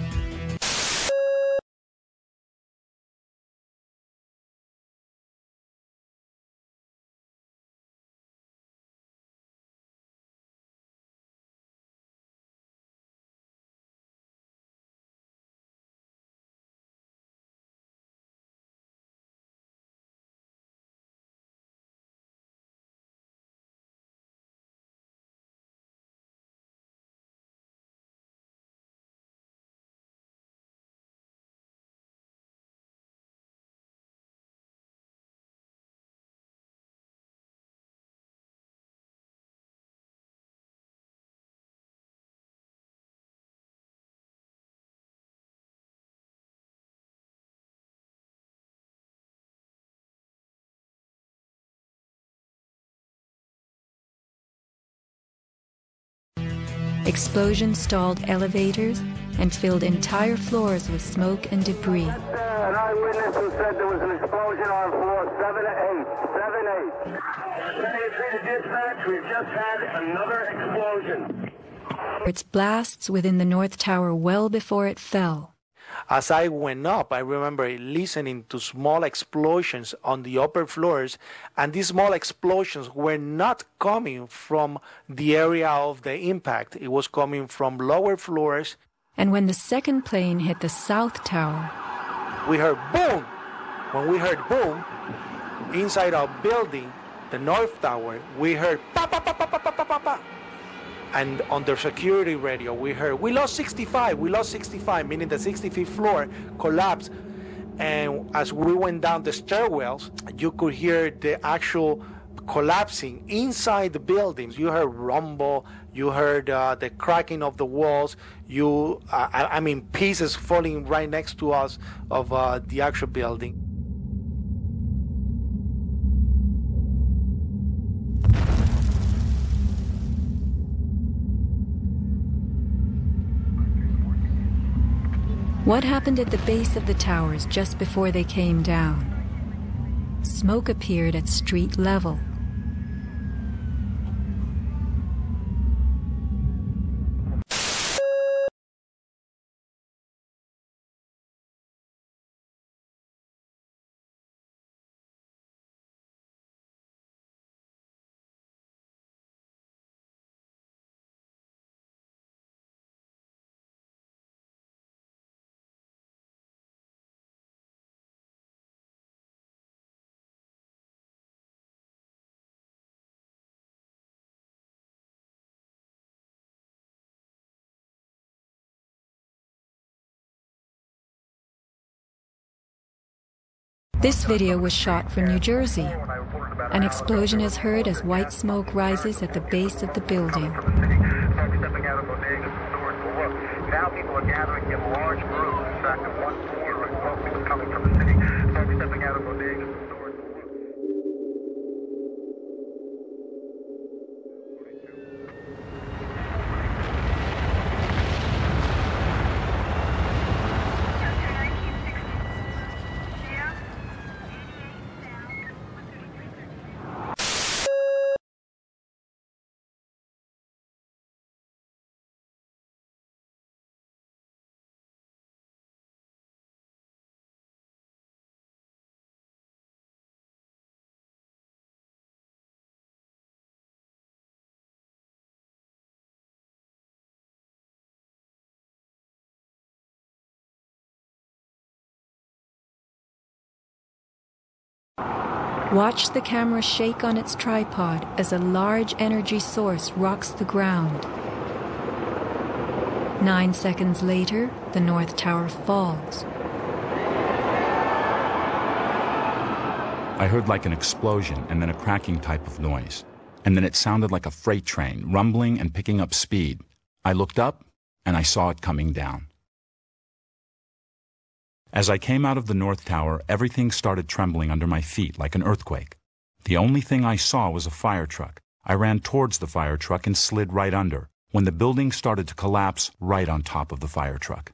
Explosions stalled elevators and filled entire floors with smoke and debris. An eyewitness who said there was an explosion on floor 7 8. 7 8. dispatch, we've just had another explosion. Its blasts within the North Tower well before it fell. As I went up, I remember listening to small explosions on the upper floors, and these small explosions were not coming from the area of the impact. It was coming from lower floors. And when the second plane hit the South Tower, we heard boom. When we heard boom, inside our building, the North Tower, we heard pa pa pa pa pa pa pa pa and on the security radio we heard we lost 65 we lost 65 meaning the 65th floor collapsed. And as we went down the stairwells you could hear the actual collapsing inside the buildings. You heard rumble you heard uh, the cracking of the walls you uh, I, I, mean pieces falling right next to us of uh, the actual building What happened at the base of the towers just before they came down? Smoke appeared at street level. This video was shot from New Jersey. An explosion is heard as white smoke rises at the base of the building. Now people are gathering in large groups. In fact, at one corner, smoke was coming from the city. Folks stepping out of bodegas and stores. Watch the camera shake on its tripod as a large energy source rocks the ground. Nine seconds later, the North Tower falls. I heard like an explosion and then a cracking type of noise. And then it sounded like a freight train, rumbling and picking up speed. I looked up and I saw it coming down. As I came out of the North Tower, everything started trembling under my feet like an earthquake. The only thing I saw was a fire truck. I ran towards the fire truck and slid right under, when the building started to collapse right on top of the fire truck.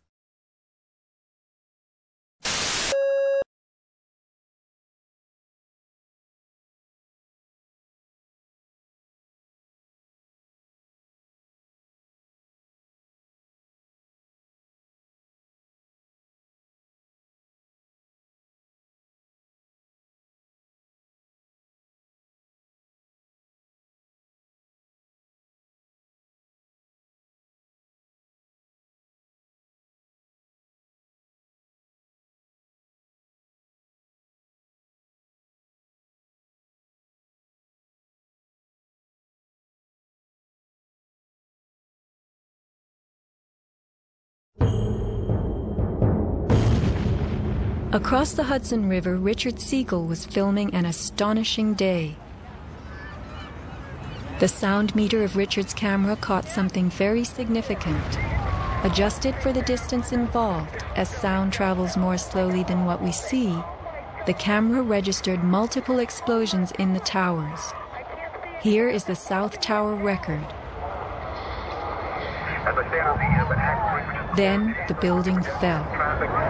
Across the Hudson River, Richard Siegel was filming an astonishing day. The sound meter of Richard's camera caught something very significant. Adjusted for the distance involved, as sound travels more slowly than what we see, the camera registered multiple explosions in the towers. Here is the South Tower record. Then the building fell.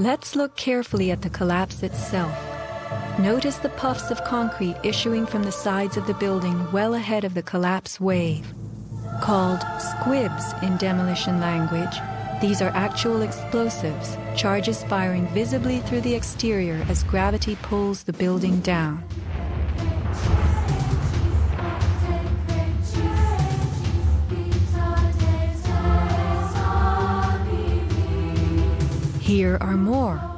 Let's look carefully at the collapse itself. Notice the puffs of concrete issuing from the sides of the building well ahead of the collapse wave. Called squibs in demolition language, these are actual explosives, charges firing visibly through the exterior as gravity pulls the building down. Here are more.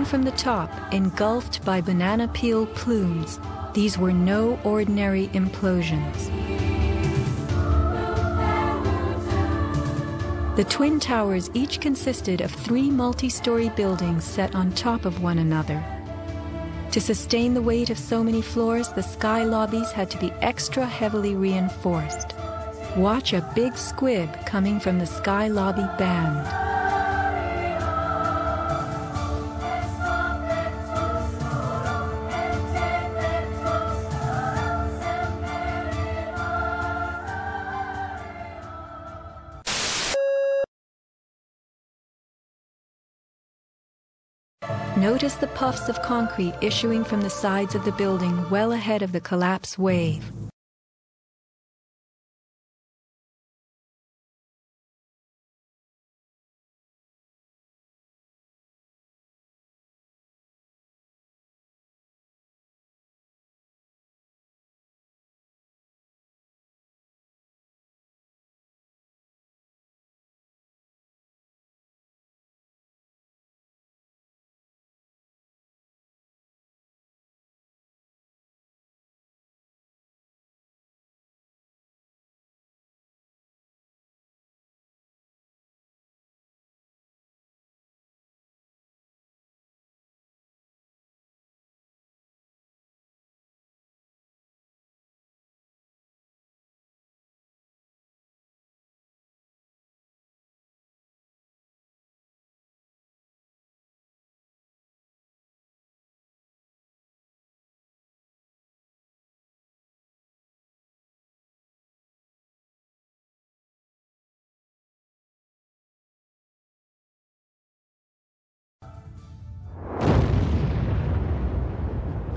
Shattering from the top, engulfed by banana peel plumes, these were no ordinary implosions. The Twin Towers each consisted of three multi-story buildings set on top of one another. To sustain the weight of so many floors, the sky lobbies had to be extra heavily reinforced. Watch a big squib coming from the sky lobby band. Notice the puffs of concrete issuing from the sides of the building well ahead of the collapse wave.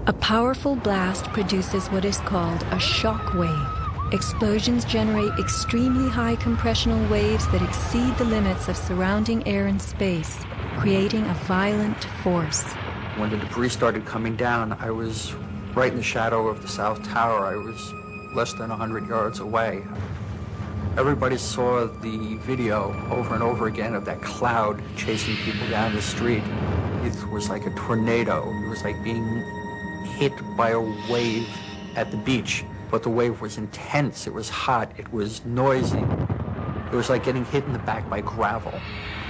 A powerful blast produces what is called a shock wave. Explosions generate extremely high compressional waves that exceed the limits of surrounding air and space, creating a violent force. When the debris started coming down, I was right in the shadow of the South Tower. I was less than 100 yards away. Everybody saw the video over and over again of that cloud chasing people down the street. It was like a tornado. It was like being hit by a wave at the beach, but the wave was intense, it was hot, it was noisy. It was like getting hit in the back by gravel,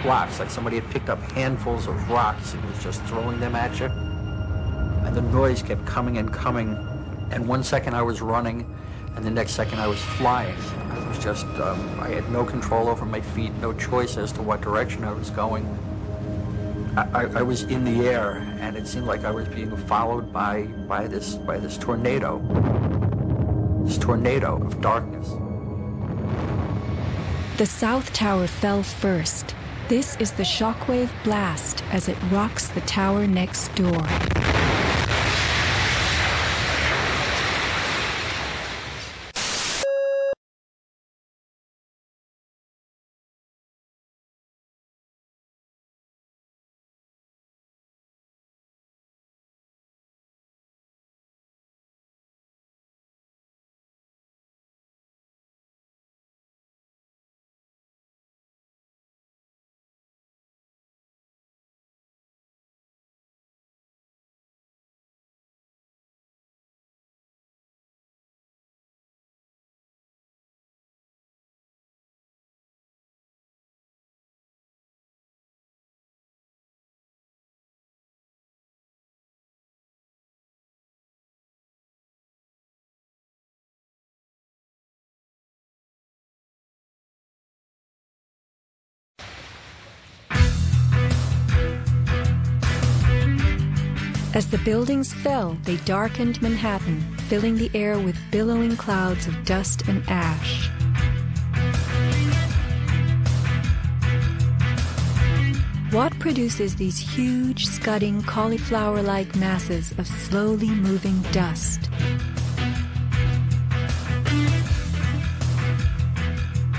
rocks, like somebody had picked up handfuls of rocks and was just throwing them at you. And the noise kept coming and coming, and one second I was running, and the next second I was flying. I was just, um, I had no control over my feet, no choice as to what direction I was going. I, I, was in the air, and it seemed like I was being followed by by this by this tornado, this tornado of darkness. The South Tower fell first. This is the shockwave blast as it rocks the tower next door. As the buildings fell, they darkened Manhattan, filling the air with billowing clouds of dust and ash. What produces these huge, scudding, cauliflower like masses of slowly moving dust?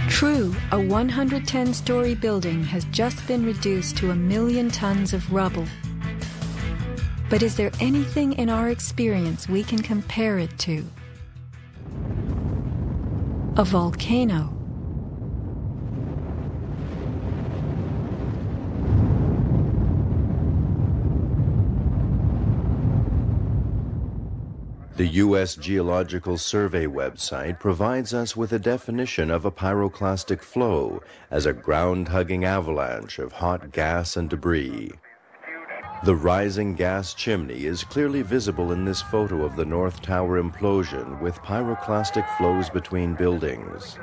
True, a 110 story building has just been reduced to a million tons of rubble. But is there anything in our experience we can compare it to? A volcano. The U.S. Geological Survey website provides us with a definition of a pyroclastic flow as a ground-hugging avalanche of hot gas and debris. The rising gas chimney is clearly visible in this photo of the North Tower implosion with pyroclastic flows between buildings.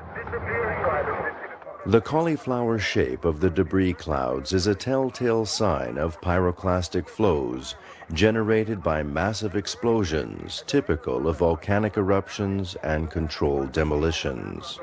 The cauliflower shape of the debris clouds is a telltale sign of pyroclastic flows generated by massive explosions typical of volcanic eruptions and controlled demolitions.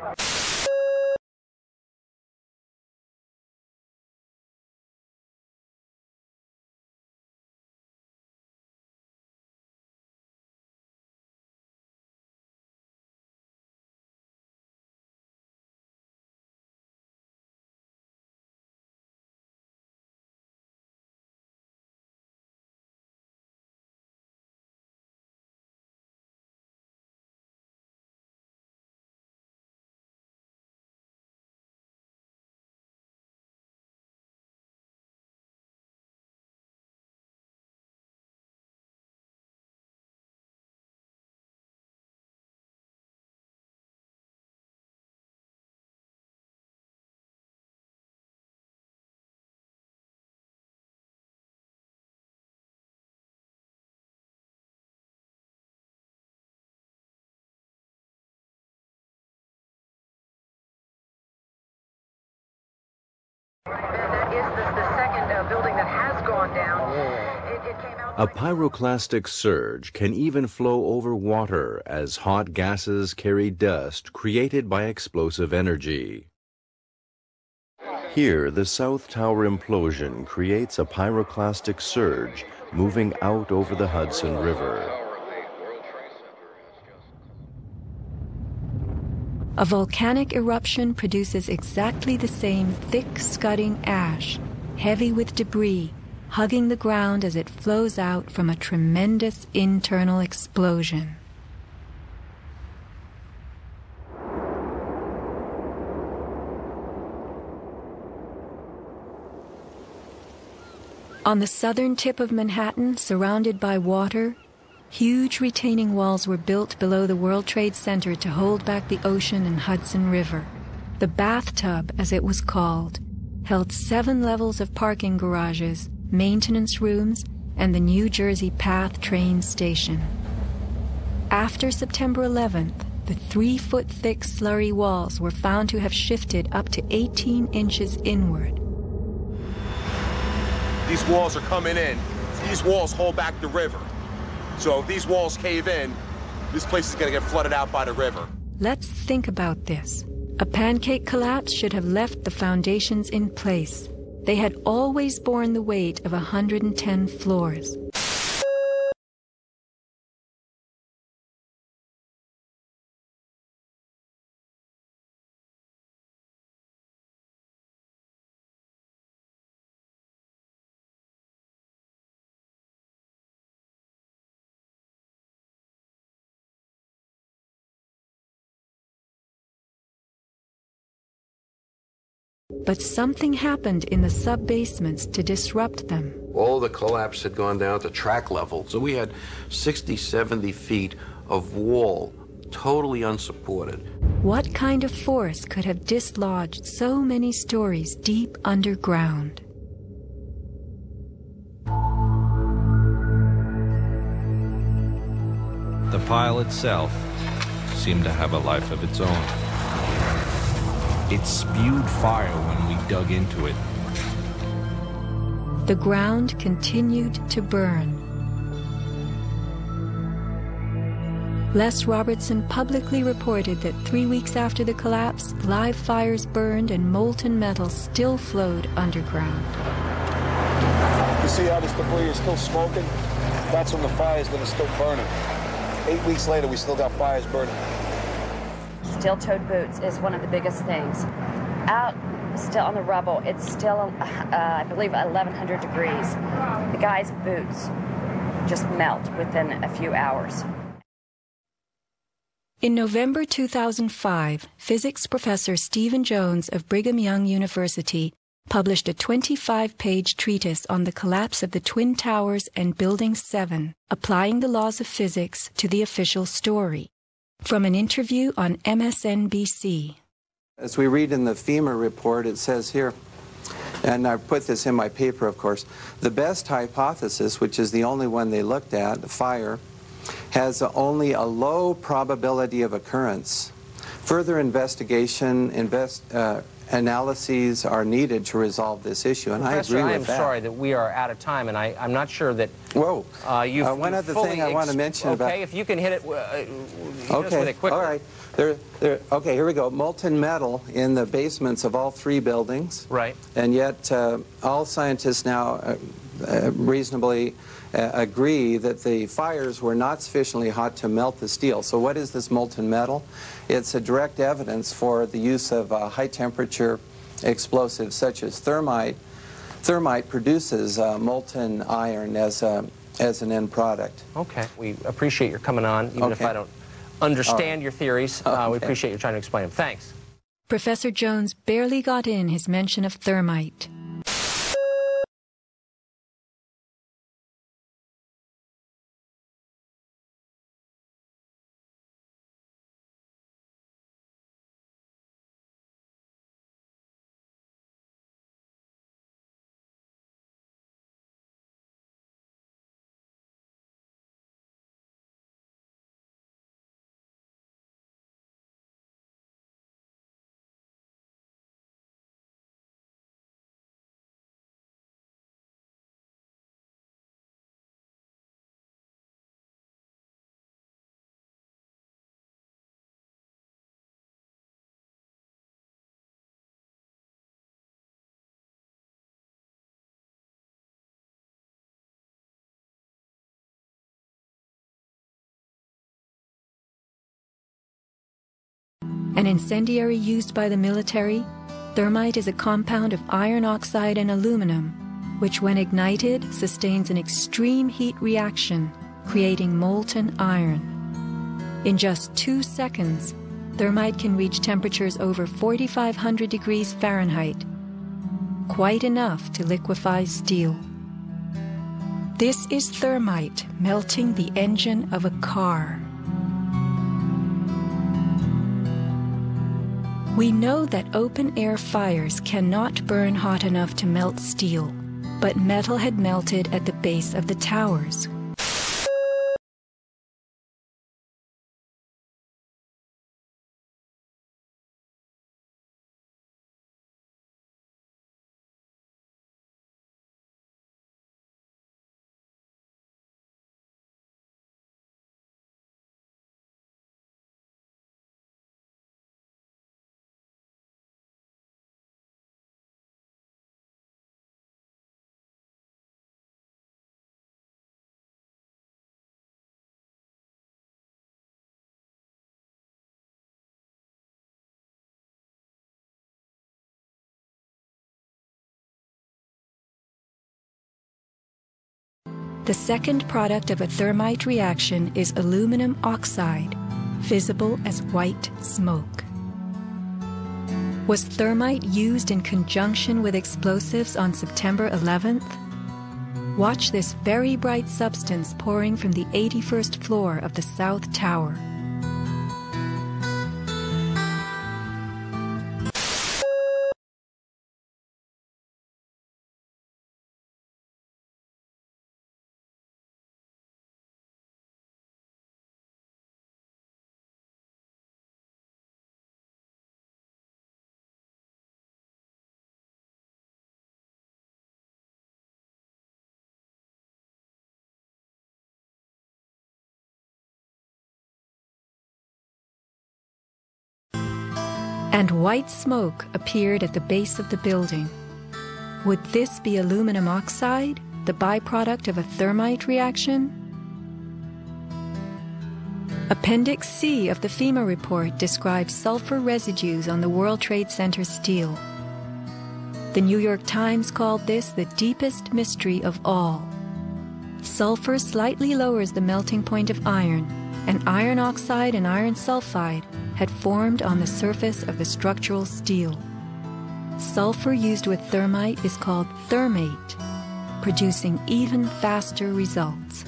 Is the, the second uh, building that has gone down. It, it came out. A pyroclastic surge can even flow over water as hot gases carry dust created by explosive energy. Here, the South Tower implosion creates a pyroclastic surge moving out over the Hudson River. A volcanic eruption produces exactly the same thick scudding ash, heavy with debris, hugging the ground as it flows out from a tremendous internal explosion. On the southern tip of Manhattan, surrounded by water, huge retaining walls were built below the World Trade Center to hold back the ocean and Hudson River. The bathtub, as it was called, held seven levels of parking garages, maintenance rooms, and the New Jersey Path train station. After September 11th, the three foot thick slurry walls were found to have shifted up to 18 inches inward. These walls are coming in. These walls hold back the river. So if these walls cave in, this place is going to get flooded out by the river. Let's think about this. A pancake collapse should have left the foundations in place. They had always borne the weight of 110 floors. But something happened in the sub-basements to disrupt them. All the collapse had gone down to track level. So we had 60, 70 feet of wall, totally unsupported. What kind of force could have dislodged so many stories deep underground? The pile itself seemed to have a life of its own. It spewed fire when we dug into it. The ground continued to burn. Les Robertson publicly reported that three weeks after the collapse, live fires burned and molten metal still flowed underground. You see how this debris is still smoking? That's when the fire is going to still burning. Eight weeks later, we still got fires burning. Steel-toed boots is one of the biggest things. Out still on the rubble, it's still, uh, I believe, 1,100 degrees. The guy's boots just melt within a few hours. In November 2005, physics professor Stephen Jones of Brigham Young University published a 25 page treatise on the collapse of the Twin Towers and Building 7, applying the laws of physics to the official story. From an interview on MSNBC. As we read in the FEMA report, it says here, and I put this in my paper, of course, the best hypothesis, which is the only one they looked at, the fire, has only a low probability of occurrence. Further investigation, invest, uh, analyses are needed to resolve this issue, and Professor, I agree I am that. sorry that we are out of time, and I, I'm not sure that. Whoa. Uh, you've, Uh, one other fully thing I want to mention okay, about- if you can hit it, uh, Okay, with it quickly. all right. There, there, okay, here we go. Molten metal in the basements of all three buildings. Right. And yet, uh, all scientists now uh, uh, reasonably uh, agree that the fires were not sufficiently hot to melt the steel. So what is this molten metal? It's a direct evidence for the use of uh, high temperature explosives such as thermite. Thermite produces uh, molten iron as, a, as an end product. Okay. We appreciate your coming on, even if I don't understand All right. your theories. Uh, we appreciate you trying to explain them. Thanks. Professor Jones barely got in his mention of thermite. An incendiary used by the military, thermite is a compound of iron oxide and aluminum, which when ignited sustains an extreme heat reaction, creating molten iron. In just two seconds, thermite can reach temperatures over 4,500 degrees Fahrenheit, quite enough to liquefy steel. This is thermite melting the engine of a car. We know that open air fires cannot burn hot enough to melt steel, but metal had melted at the base of the towers, The second product of a thermite reaction is aluminum oxide, visible as white smoke. Was thermite used in conjunction with explosives on September 11th? Watch this very bright substance pouring from the 81st floor of the South Tower. And white smoke appeared at the base of the building. Would this be aluminum oxide, the byproduct of a thermite reaction? Appendix C of the FEMA report describes sulfur residues on the World Trade Center steel. The New York Times called this the deepest mystery of all. Sulfur slightly lowers the melting point of iron, and iron oxide and iron sulfide had formed on the surface of the structural steel. Sulfur used with thermite is called thermate, producing even faster results.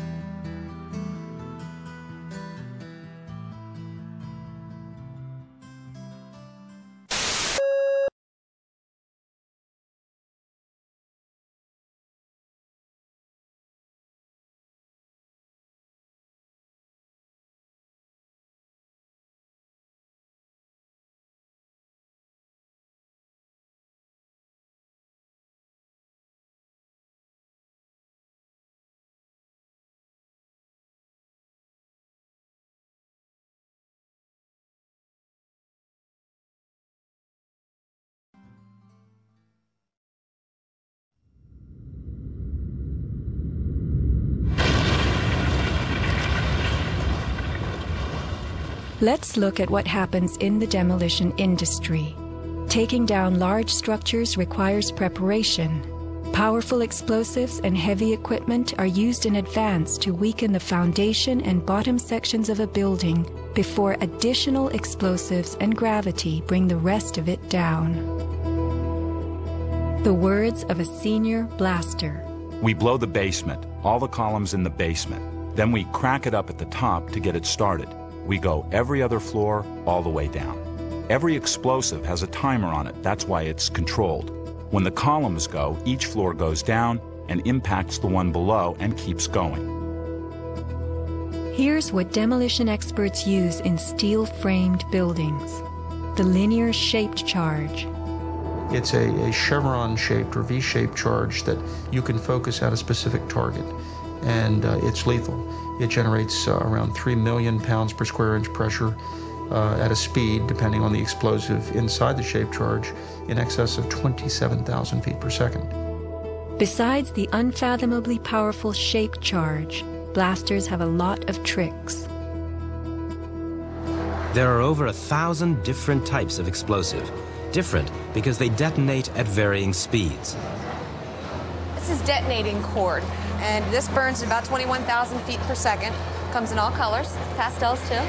Let's look at what happens in the demolition industry. Taking down large structures requires preparation. Powerful explosives and heavy equipment are used in advance to weaken the foundation and bottom sections of a building before additional explosives and gravity bring the rest of it down. The words of a senior blaster. We blow the basement, all the columns in the basement. Then we crack it up at the top to get it started. We go every other floor all the way down. Every explosive has a timer on it, that's why it's controlled. When the columns go, each floor goes down and impacts the one below and keeps going. Here's what demolition experts use in steel framed buildings the linear shaped charge. It's a, a chevron shaped or V shaped charge that you can focus at a specific target, and uh, it's lethal. It generates uh, around 3 million pounds per square inch pressure uh, at a speed, depending on the explosive inside the shape charge, in excess of 27,000 feet per second. Besides the unfathomably powerful shape charge, blasters have a lot of tricks. There are over a thousand different types of explosive. Different because they detonate at varying speeds. This is detonating cord, and this burns at about 21,000 feet per second. Comes in all colors, pastels too.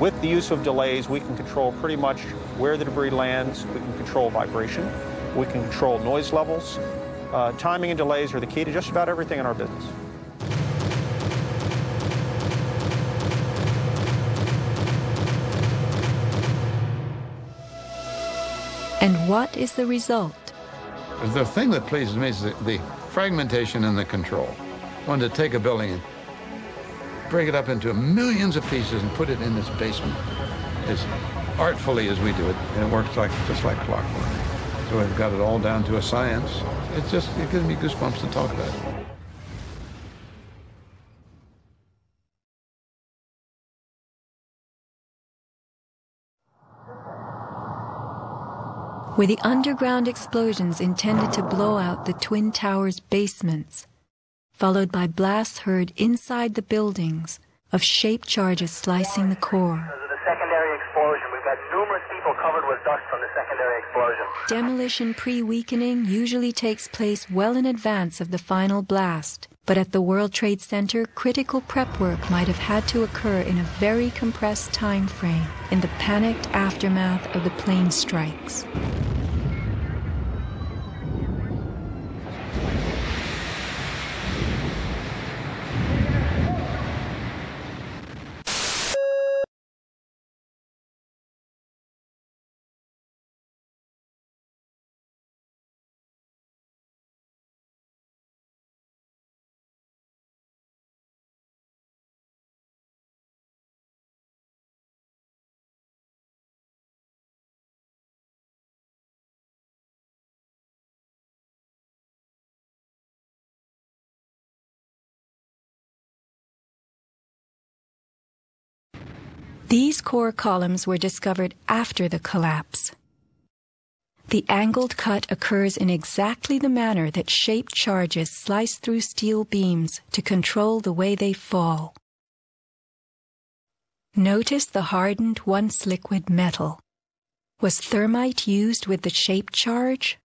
With the use of delays, we can control pretty much where the debris lands. We can control vibration. We can control noise levels. Uh, timing and delays are the key to just about everything in our business. And what is the result? The thing that pleases me is the, the fragmentation and the control. One to take a building and break it up into millions of pieces and put it in this basement as artfully as we do it, and it works like just like clockwork. So we've got it all down to a science. It just it gives me goosebumps to talk about it. Were the underground explosions intended to blow out the Twin Towers' basements, followed by blasts heard inside the buildings of shaped charges slicing the core? The secondary explosion. We've got numerous people covered with dust from the secondary explosion. Demolition pre-weakening usually takes place well in advance of the final blast, but at the World Trade Center, critical prep work might have had to occur in a very compressed time frame in the panicked aftermath of the plane strikes. These core columns were discovered after the collapse. The angled cut occurs in exactly the manner that shaped charges slice through steel beams to control the way they fall. Notice the hardened once liquid metal. Was thermite used with the shaped charge?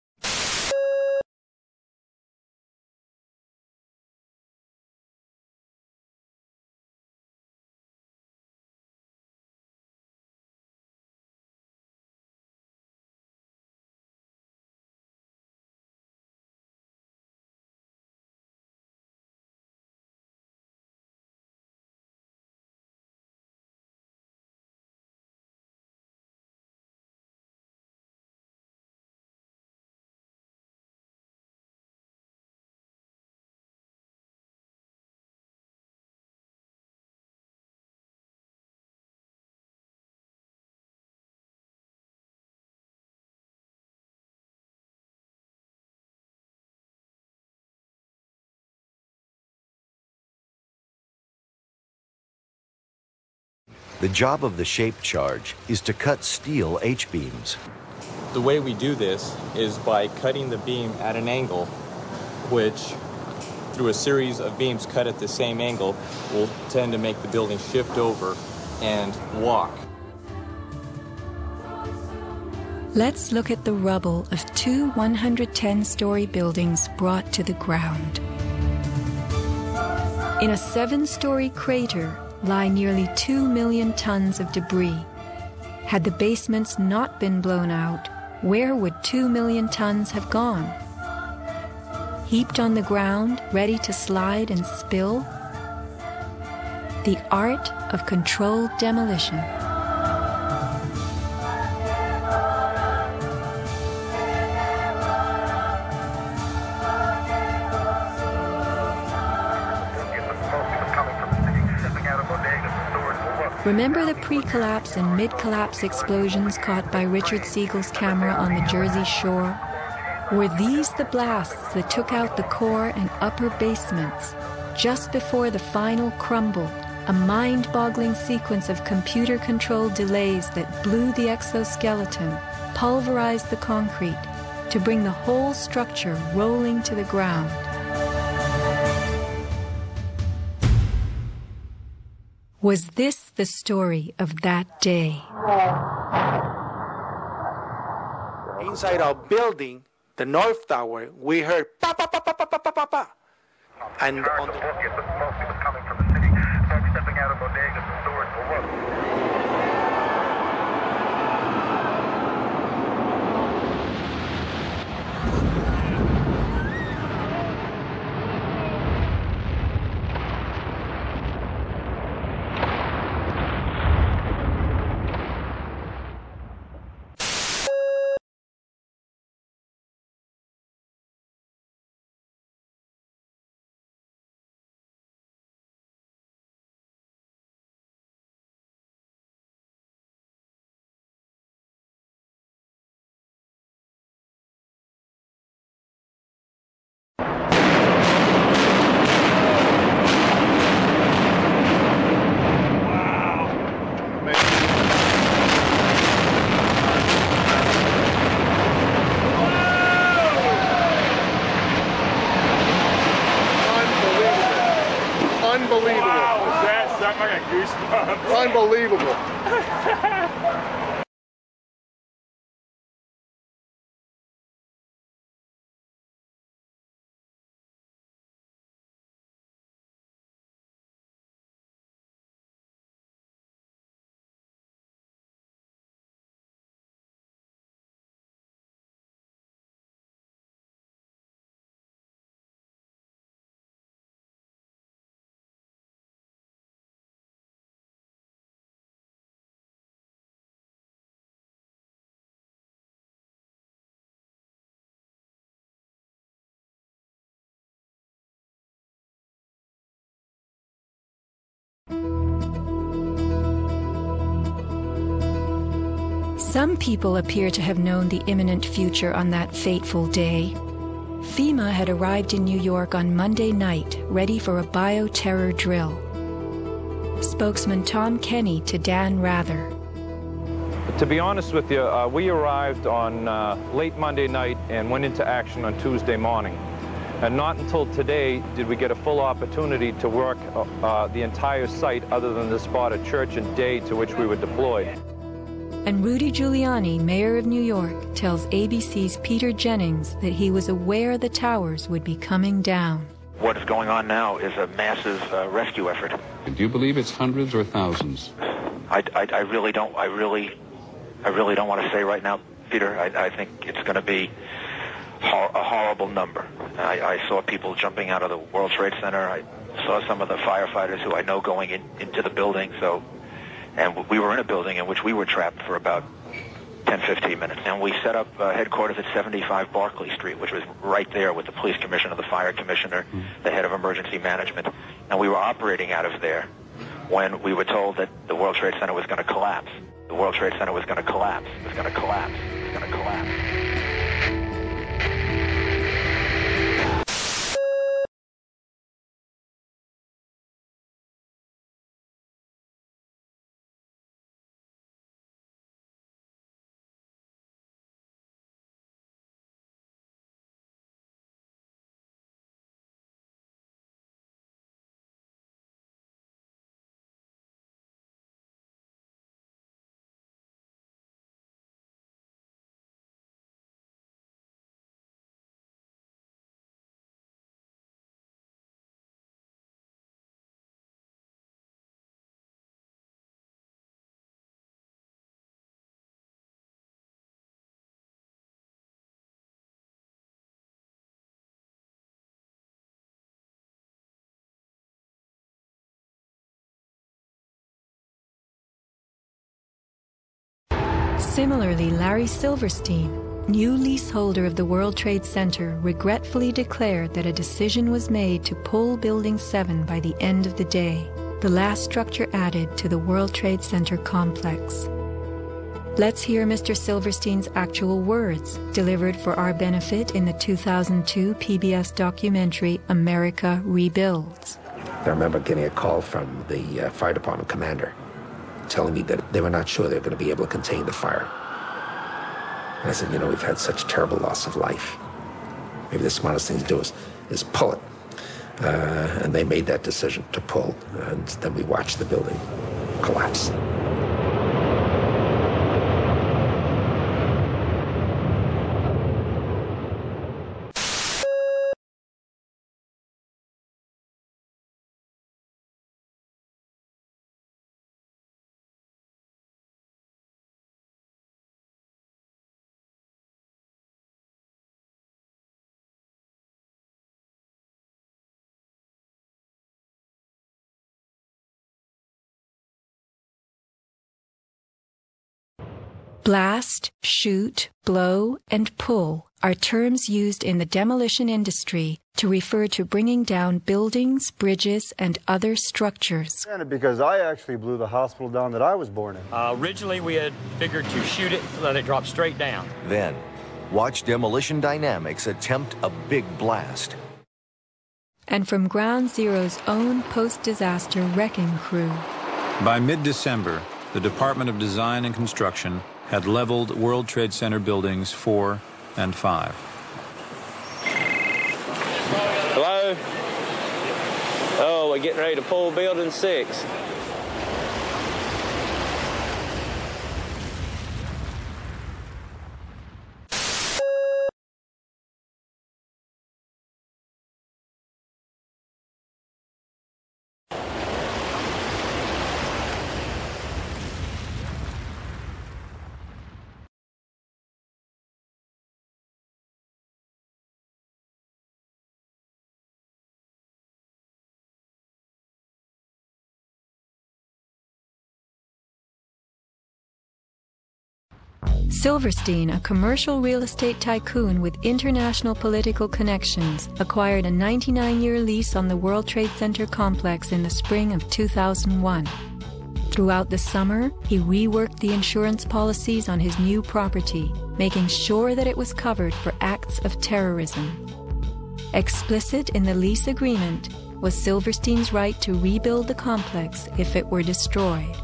The job of the shape charge is to cut steel H-beams. The way we do this is by cutting the beam at an angle, which through a series of beams cut at the same angle will tend to make the building shift over and walk. Let's look at the rubble of two 110-story buildings brought to the ground. In a seven-story crater lie nearly 2 million tons of debris. Had the basements not been blown out, where would 2 million tons have gone? Heaped on the ground, ready to slide and spill? The art of controlled demolition. Remember the pre-collapse and mid-collapse explosions caught by Richard Siegel's camera on the Jersey shore? Were these the blasts that took out the core and upper basements just before the final crumble, a mind-boggling sequence of computer-controlled delays that blew the exoskeleton, pulverized the concrete, to bring the whole structure rolling to the ground? Was this the story of that day? Inside our building, the North Tower, we heard pa pa pa pa pa pa pa pa pa. And on the Unbelievable. Wow, that, that I got goosebumps. Unbelievable. Some people appear to have known the imminent future on that fateful day. FEMA had arrived in New York on Monday night, ready for a bioterror drill. Spokesman Tom Kenney to Dan Rather. To be honest with you, uh, we arrived on uh, late Monday night and went into action on Tuesday morning. And not until today did we get a full opportunity to work uh, uh the entire site other than the spot at Church and Dey to which we were deployed. And Rudy Giuliani, mayor of New York, tells ABC's Peter Jennings that he was aware the towers would be coming down. What is going on now is a massive uh, rescue effort. Do you believe it's hundreds or thousands? I, I, I really don't. I really, I really don't want to say right now, Peter. I, I think it's going to be hor- a horrible number. I, I saw people jumping out of the World Trade Center. I saw some of the firefighters who I know going in, into the building. So and we were in a building in which we were trapped for about 10, 15 minutes. And we set up uh, headquarters at 75 Barclay Street, which was right there with the police commissioner, the fire commissioner, the head of emergency management. And we were operating out of there when we were told that the World Trade Center was going to collapse. The World Trade Center was going to collapse. It was going to collapse. It was going to collapse. Similarly, Larry Silverstein, new leaseholder of the World Trade Center, regretfully declared that a decision was made to pull Building 7 by the end of the day, the last structure added to the World Trade Center complex. Let's hear Mr. Silverstein's actual words, delivered for our benefit in the 2002 PBS documentary America Rebuilds. I remember getting a call from the uh, fire department commander telling me that they were not sure they were going to be able to contain the fire. And I said, you know, we've had such terrible loss of life. Maybe the smartest thing to do is, is pull it. Uh, and they made that decision to pull, and then we watched the building collapse. Blast, shoot, blow, and pull are terms used in the demolition industry to refer to bringing down buildings, bridges, and other structures. Because I actually blew the hospital down that I was born in. Uh, originally, we had figured to shoot it, let it drop straight down. Then, watch Demolition Dynamics attempt a big blast. And from Ground Zero's own post disaster wrecking crew. By mid December, the Department of Design and Construction had leveled World Trade Center buildings 4 and 5. Hello? Oh, we're getting ready to pull building 6. Silverstein, a commercial real estate tycoon with international political connections, acquired a 99 year lease on the World Trade Center complex in the spring of 2001. Throughout the summer, he reworked the insurance policies on his new property, making sure that it was covered for acts of terrorism. Explicit in the lease agreement was Silverstein's right to rebuild the complex if it were destroyed.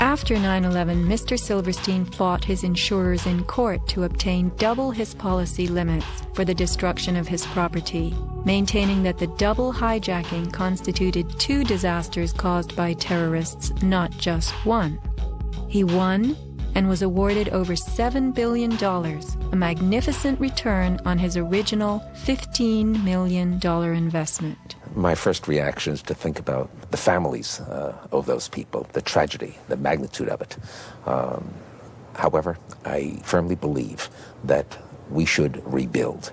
After 9 11, Mr. Silverstein fought his insurers in court to obtain double his policy limits for the destruction of his property, maintaining that the double hijacking constituted two disasters caused by terrorists, not just one. He won and was awarded over $7 billion, a magnificent return on his original $15 million investment my first reaction is to think about the families uh, of those people, the tragedy, the magnitude of it. Um, however, I firmly believe that we should rebuild.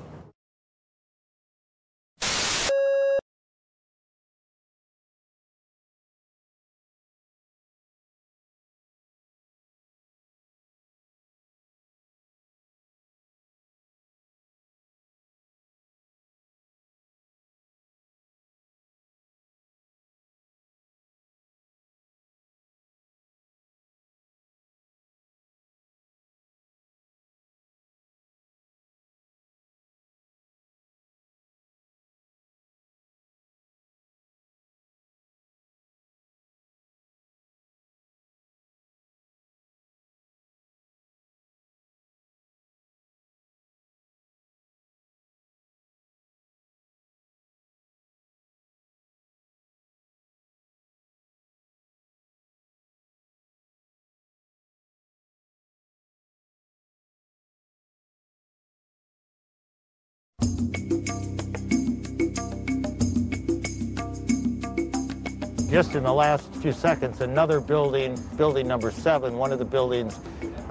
Just in the last few seconds, another building, building number seven, one of the buildings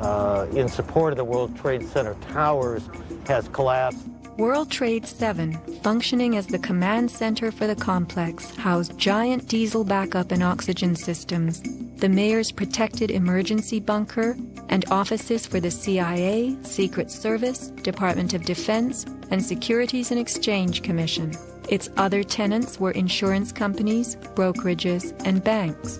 uh, in support of the World Trade Center towers, has collapsed. World Trade 7, functioning as the command center for the complex, housed giant diesel backup and oxygen systems, the mayor's protected emergency bunker, and offices for the CIA, Secret Service, Department of Defense, and Securities and Exchange Commission. Its other tenants were insurance companies, brokerages, and banks.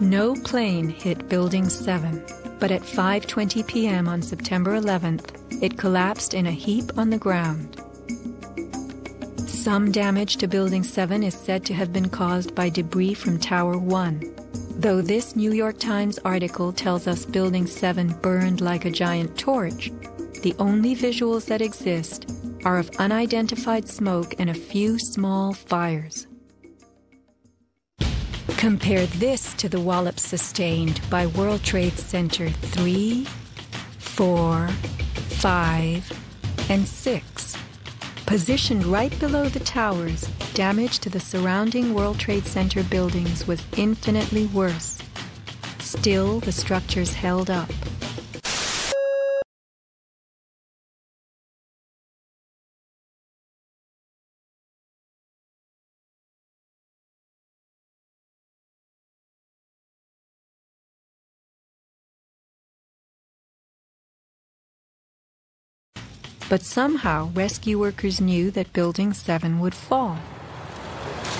No plane hit Building 7, but at 5:20 p.m. on September 11th, it collapsed in a heap on the ground. Some damage to Building 7 is said to have been caused by debris from Tower 1. Though this New York Times article tells us Building 7 burned like a giant torch, the only visuals that exist are of unidentified smoke and a few small fires. Compare this to the wallops sustained by World Trade Center 3, 4, 5, and 6. Positioned right below the towers, damage to the surrounding World Trade Center buildings was infinitely worse. Still, the structures held up. But somehow, rescue workers knew that Building 7 would fall.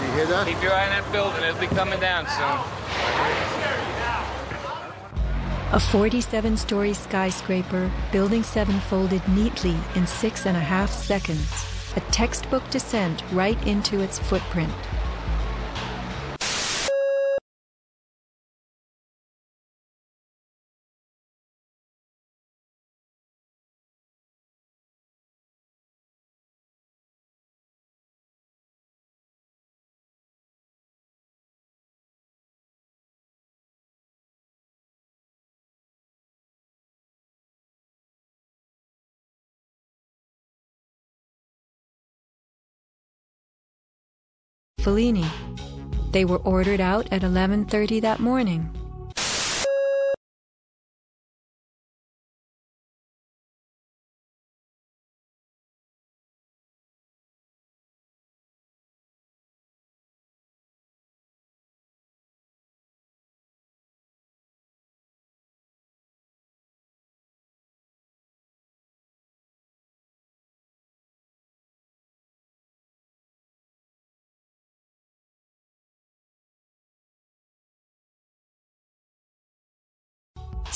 You hear that? Keep your eye on that building. It'll be coming down soon. A 47 story skyscraper, Building 7 folded neatly in six and a half seconds, a textbook descent right into its footprint. Fellini. They were ordered out at 11:30 that morning.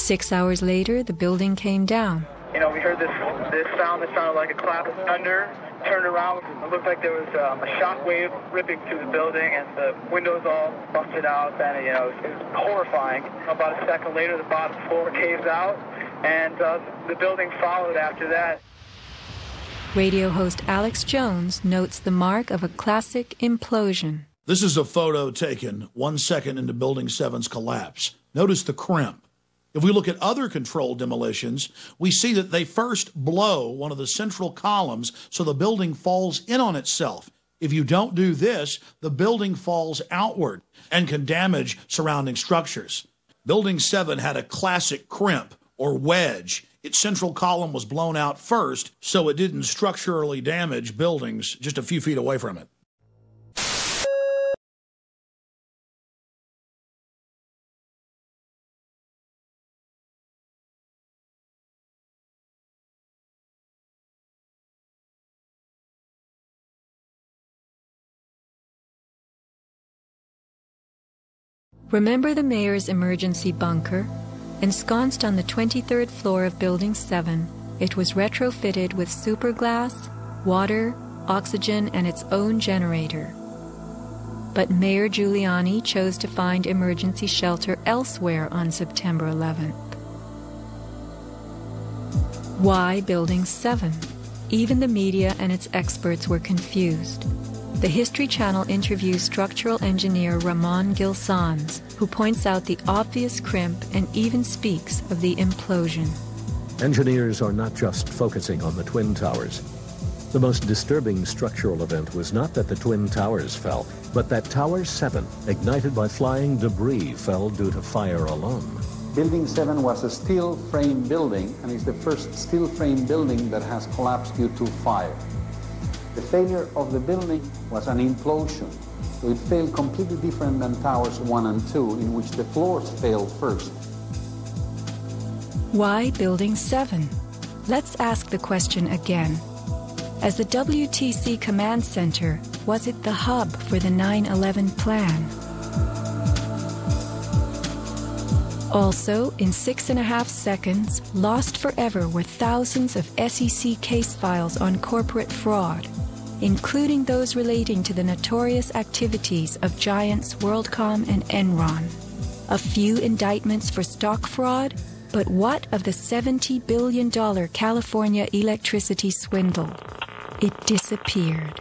Six hours later, the building came down. You know, we heard this this sound that sounded like a clap of thunder. Turned around, it looked like there was um, a shock wave ripping through the building, and the windows all busted out. And you know, it was, it was horrifying. About a second later, the bottom floor caves out, and uh, the building followed after that. Radio host Alex Jones notes the mark of a classic implosion. This is a photo taken one second into Building 7's collapse. Notice the crimp. If we look at other controlled demolitions, we see that they first blow one of the central columns so the building falls in on itself. If you don't do this, the building falls outward and can damage surrounding structures. Building 7 had a classic crimp or wedge. Its central column was blown out first, so it didn't structurally damage buildings just a few feet away from it. Remember the mayor's emergency bunker? Ensconced on the 23rd floor of Building 7, it was retrofitted with superglass, water, oxygen, and its own generator. But Mayor Giuliani chose to find emergency shelter elsewhere on September 11th. Why Building 7? Even the media and its experts were confused. The History Channel interviews structural engineer Ramon Gilsanz, who points out the obvious crimp and even speaks of the implosion. Engineers are not just focusing on the Twin Towers. The most disturbing structural event was not that the Twin Towers fell, but that Tower 7, ignited by flying debris, fell due to fire alone. Building 7 was a steel frame building and is the first steel frame building that has collapsed due to fire. The failure of the building was an implosion. It failed completely different than towers 1 and 2, in which the floors failed first. Why Building 7? Let's ask the question again. As the WTC Command Center, was it the hub for the 9 11 plan? Also, in six and a half seconds, lost forever were thousands of SEC case files on corporate fraud, including those relating to the notorious activities of giants WorldCom and Enron. A few indictments for stock fraud, but what of the $70 billion California electricity swindle? It disappeared.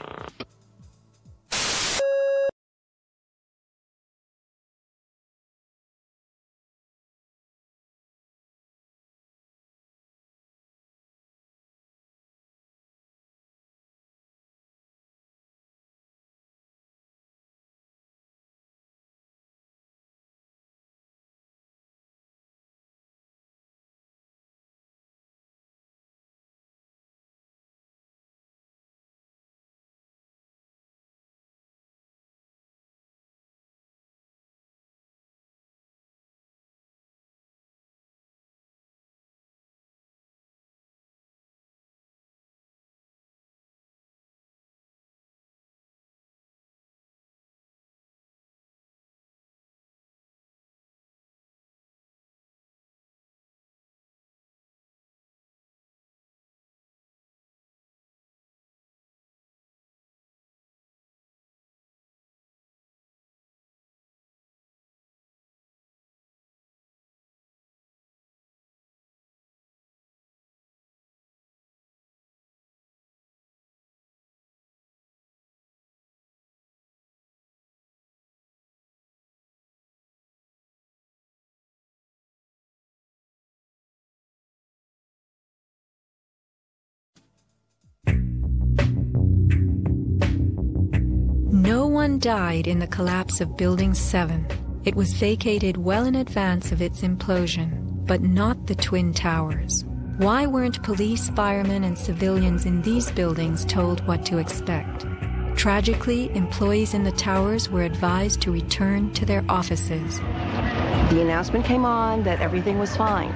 No one died in the collapse of Building 7. It was vacated well in advance of its implosion, but not the Twin Towers. Why weren't police, firemen, and civilians in these buildings told what to expect? Tragically, employees in the towers were advised to return to their offices. The announcement came on that everything was fine.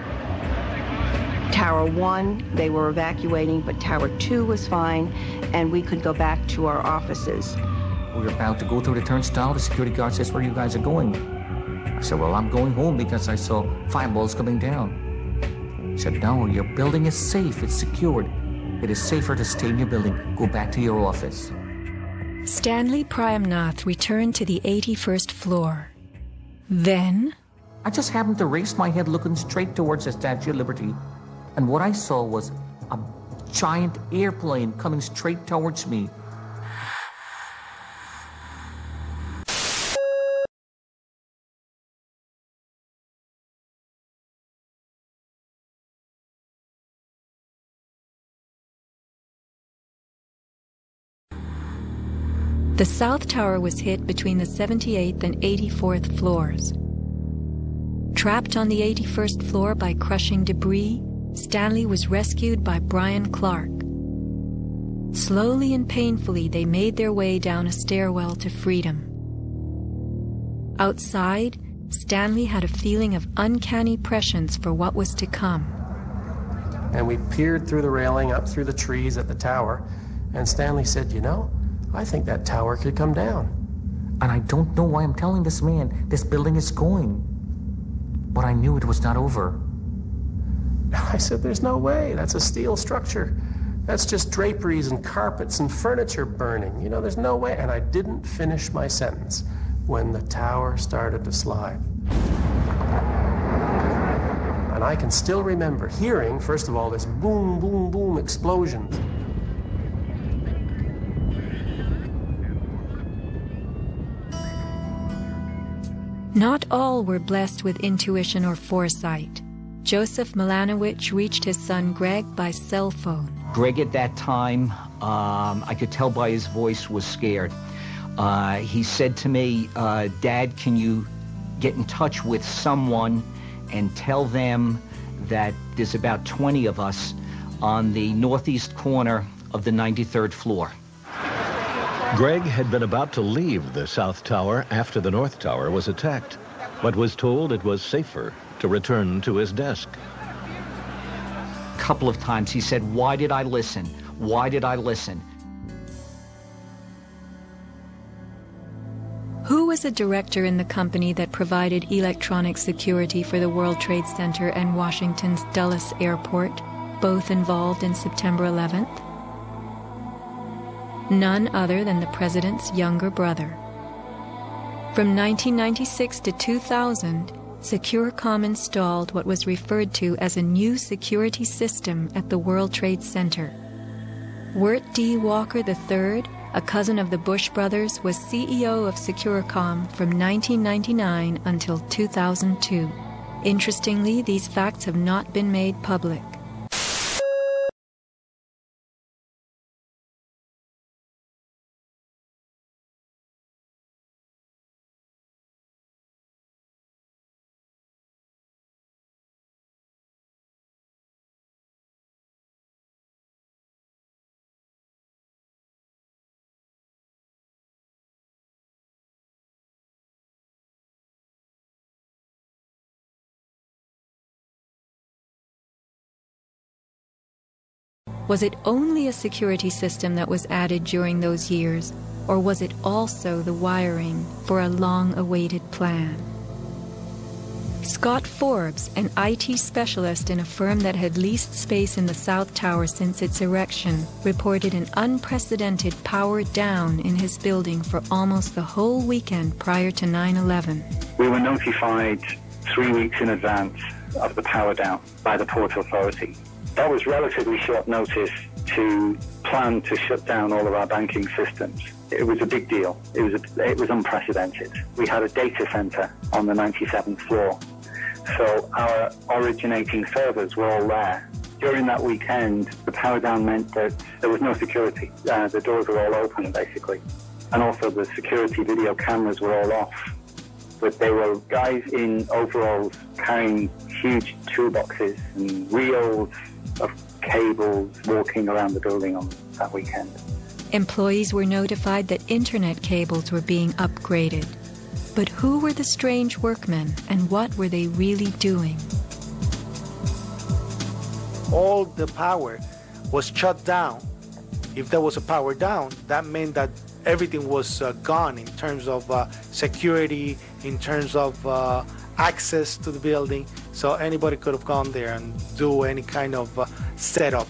Tower 1, they were evacuating, but Tower 2 was fine, and we could go back to our offices. We were about to go through the turnstile. The security guard says, where you guys are going? I said, well, I'm going home because I saw fireballs coming down. He said, no, your building is safe. It's secured. It is safer to stay in your building. Go back to your office. Stanley Praimnath returned to the 81st floor. Then... I just happened to raise my head looking straight towards the Statue of Liberty, and what I saw was a giant airplane coming straight towards me. The South Tower was hit between the 78th and 84th floors. Trapped on the 81st floor by crushing debris, Stanley was rescued by Brian Clark. Slowly and painfully, they made their way down a stairwell to freedom. Outside, Stanley had a feeling of uncanny prescience for what was to come. And we peered through the railing up through the trees at the tower, and Stanley said, You know, I think that tower could come down. And I don't know why I'm telling this man this building is going. But I knew it was not over. [laughs] I said, There's no way. That's a steel structure. That's just draperies and carpets and furniture burning. You know, there's no way. And I didn't finish my sentence when the tower started to slide. And I can still remember hearing, first of all, this boom, boom, boom explosions. Not all were blessed with intuition or foresight. Joseph Milanowycz reached his son Greg by cell phone. Greg at that time, um, I could tell by his voice, was scared. Uh, he said to me, uh, Dad, can you get in touch with someone and tell them that there's about 20 of us on the northeast corner of the 93rd floor. Greg had been about to leave the South Tower after the North Tower was attacked, but was told it was safer to return to his desk. A couple of times he said, why did I listen? Why did I listen? Who was a director in the company that provided electronic security for the World Trade Center and Washington's Dulles Airport, both involved in September 11th? None other than the president's younger brother. From 1996 to 2000, Securacom installed what was referred to as a new security system at the World Trade Center. Wirt D. Walker III, a cousin of the Bush brothers, was CEO of Securacom from 1999 until 2002. Interestingly, these facts have not been made public. Was it only a security system that was added during those years, or was it also the wiring for a long awaited plan? Scott Forbes, an IT specialist in a firm that had leased space in the South Tower since its erection, reported an unprecedented power down in his building for almost the whole weekend prior to 9 11. We were notified three weeks in advance of the power down by the Port Authority. That was relatively short notice to plan to shut down all of our banking systems. It was a big deal. It was, a, it was unprecedented. We had a data center on the 97th floor. So our originating servers were all there. During that weekend, the power down meant that there was no security. Uh, the doors were all open, basically. And also the security video cameras were all off. But they were guys in overalls carrying huge toolboxes and reels of cables walking around the building on that weekend. Employees were notified that internet cables were being upgraded. But who were the strange workmen and what were they really doing? All the power was shut down. If there was a power down, that meant that everything was uh, gone in terms of uh, security, in terms of uh, access to the building. So anybody could have gone there and do any kind of uh, setup.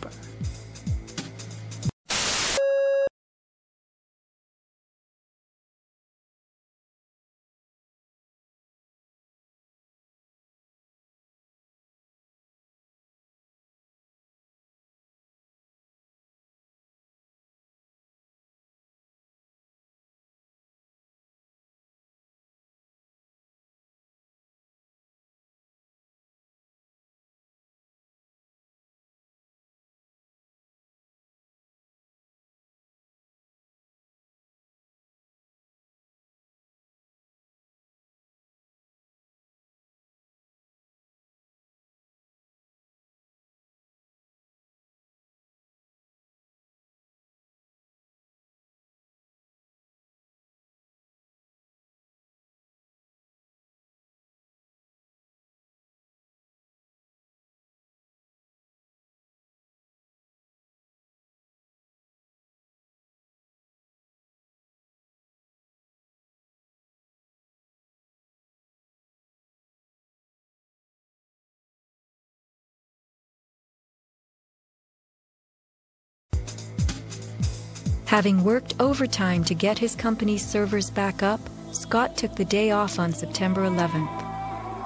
Having worked overtime to get his company's servers back up, Scott took the day off on September 11th.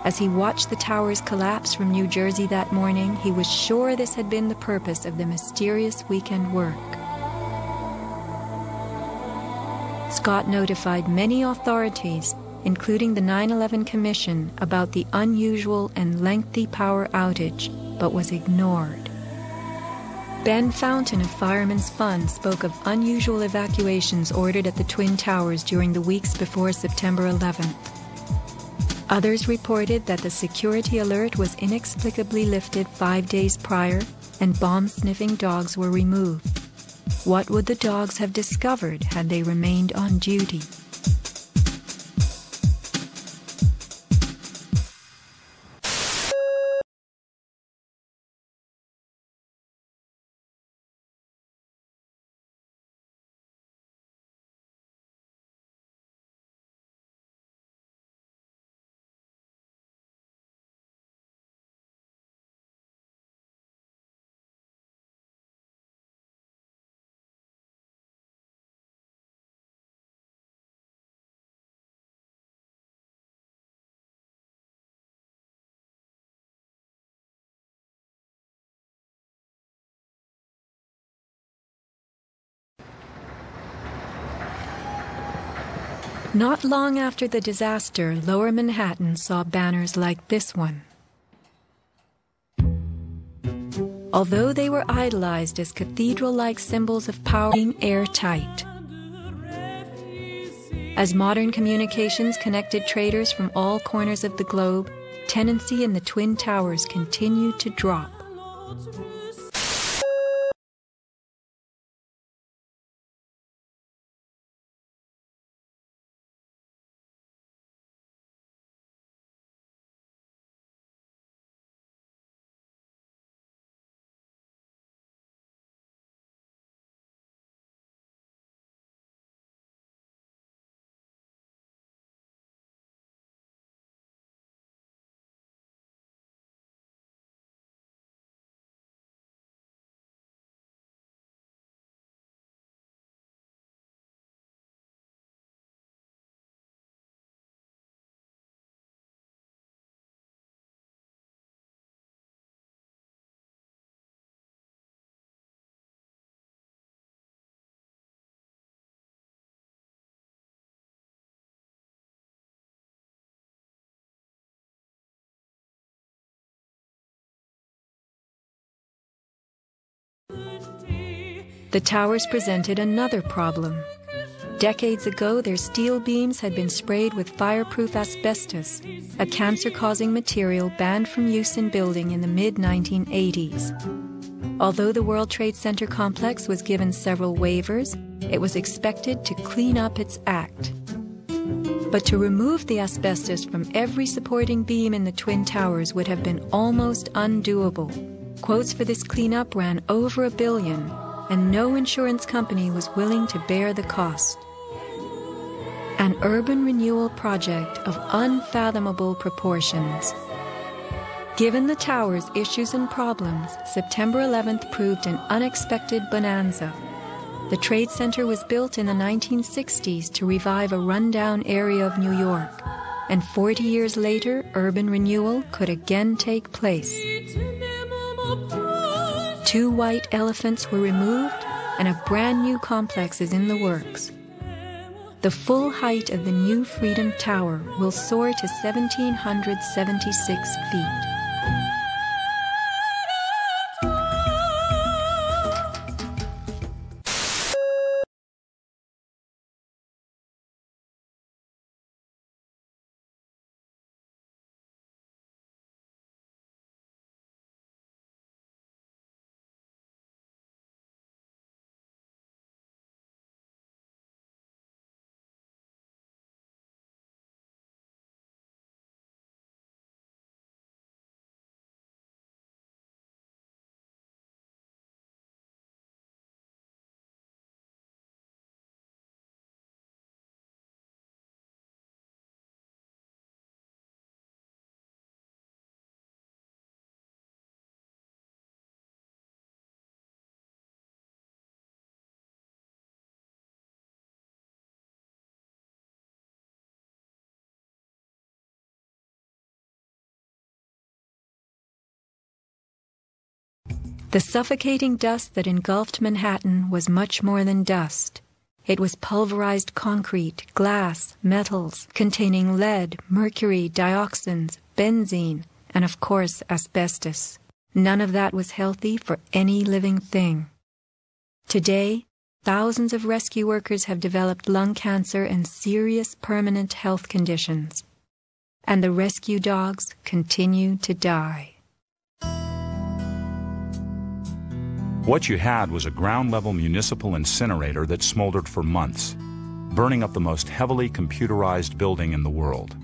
As he watched the towers collapse from New Jersey that morning, he was sure this had been the purpose of the mysterious weekend work. Scott notified many authorities, including the 9 11 Commission, about the unusual and lengthy power outage, but was ignored. Ben Fountain of Fireman's Fund spoke of unusual evacuations ordered at the Twin Towers during the weeks before September 11th. Others reported that the security alert was inexplicably lifted five days prior and bomb sniffing dogs were removed. What would the dogs have discovered had they remained on duty? Not long after the disaster, lower Manhattan saw banners like this one. Although they were idolized as cathedral like symbols of power, airtight. As modern communications connected traders from all corners of the globe, tenancy in the Twin Towers continued to drop. The towers presented another problem. Decades ago, their steel beams had been sprayed with fireproof asbestos, a cancer causing material banned from use in building in the mid 1980s. Although the World Trade Center complex was given several waivers, it was expected to clean up its act. But to remove the asbestos from every supporting beam in the Twin Towers would have been almost undoable. Quotes for this cleanup ran over a billion, and no insurance company was willing to bear the cost. An urban renewal project of unfathomable proportions. Given the tower's issues and problems, September 11th proved an unexpected bonanza. The Trade Center was built in the 1960s to revive a rundown area of New York, and 40 years later, urban renewal could again take place. Two white elephants were removed, and a brand new complex is in the works. The full height of the new Freedom Tower will soar to 1,776 feet. The suffocating dust that engulfed Manhattan was much more than dust. It was pulverized concrete, glass, metals containing lead, mercury, dioxins, benzene, and of course asbestos. None of that was healthy for any living thing. Today, thousands of rescue workers have developed lung cancer and serious permanent health conditions. And the rescue dogs continue to die. What you had was a ground-level municipal incinerator that smoldered for months, burning up the most heavily computerized building in the world.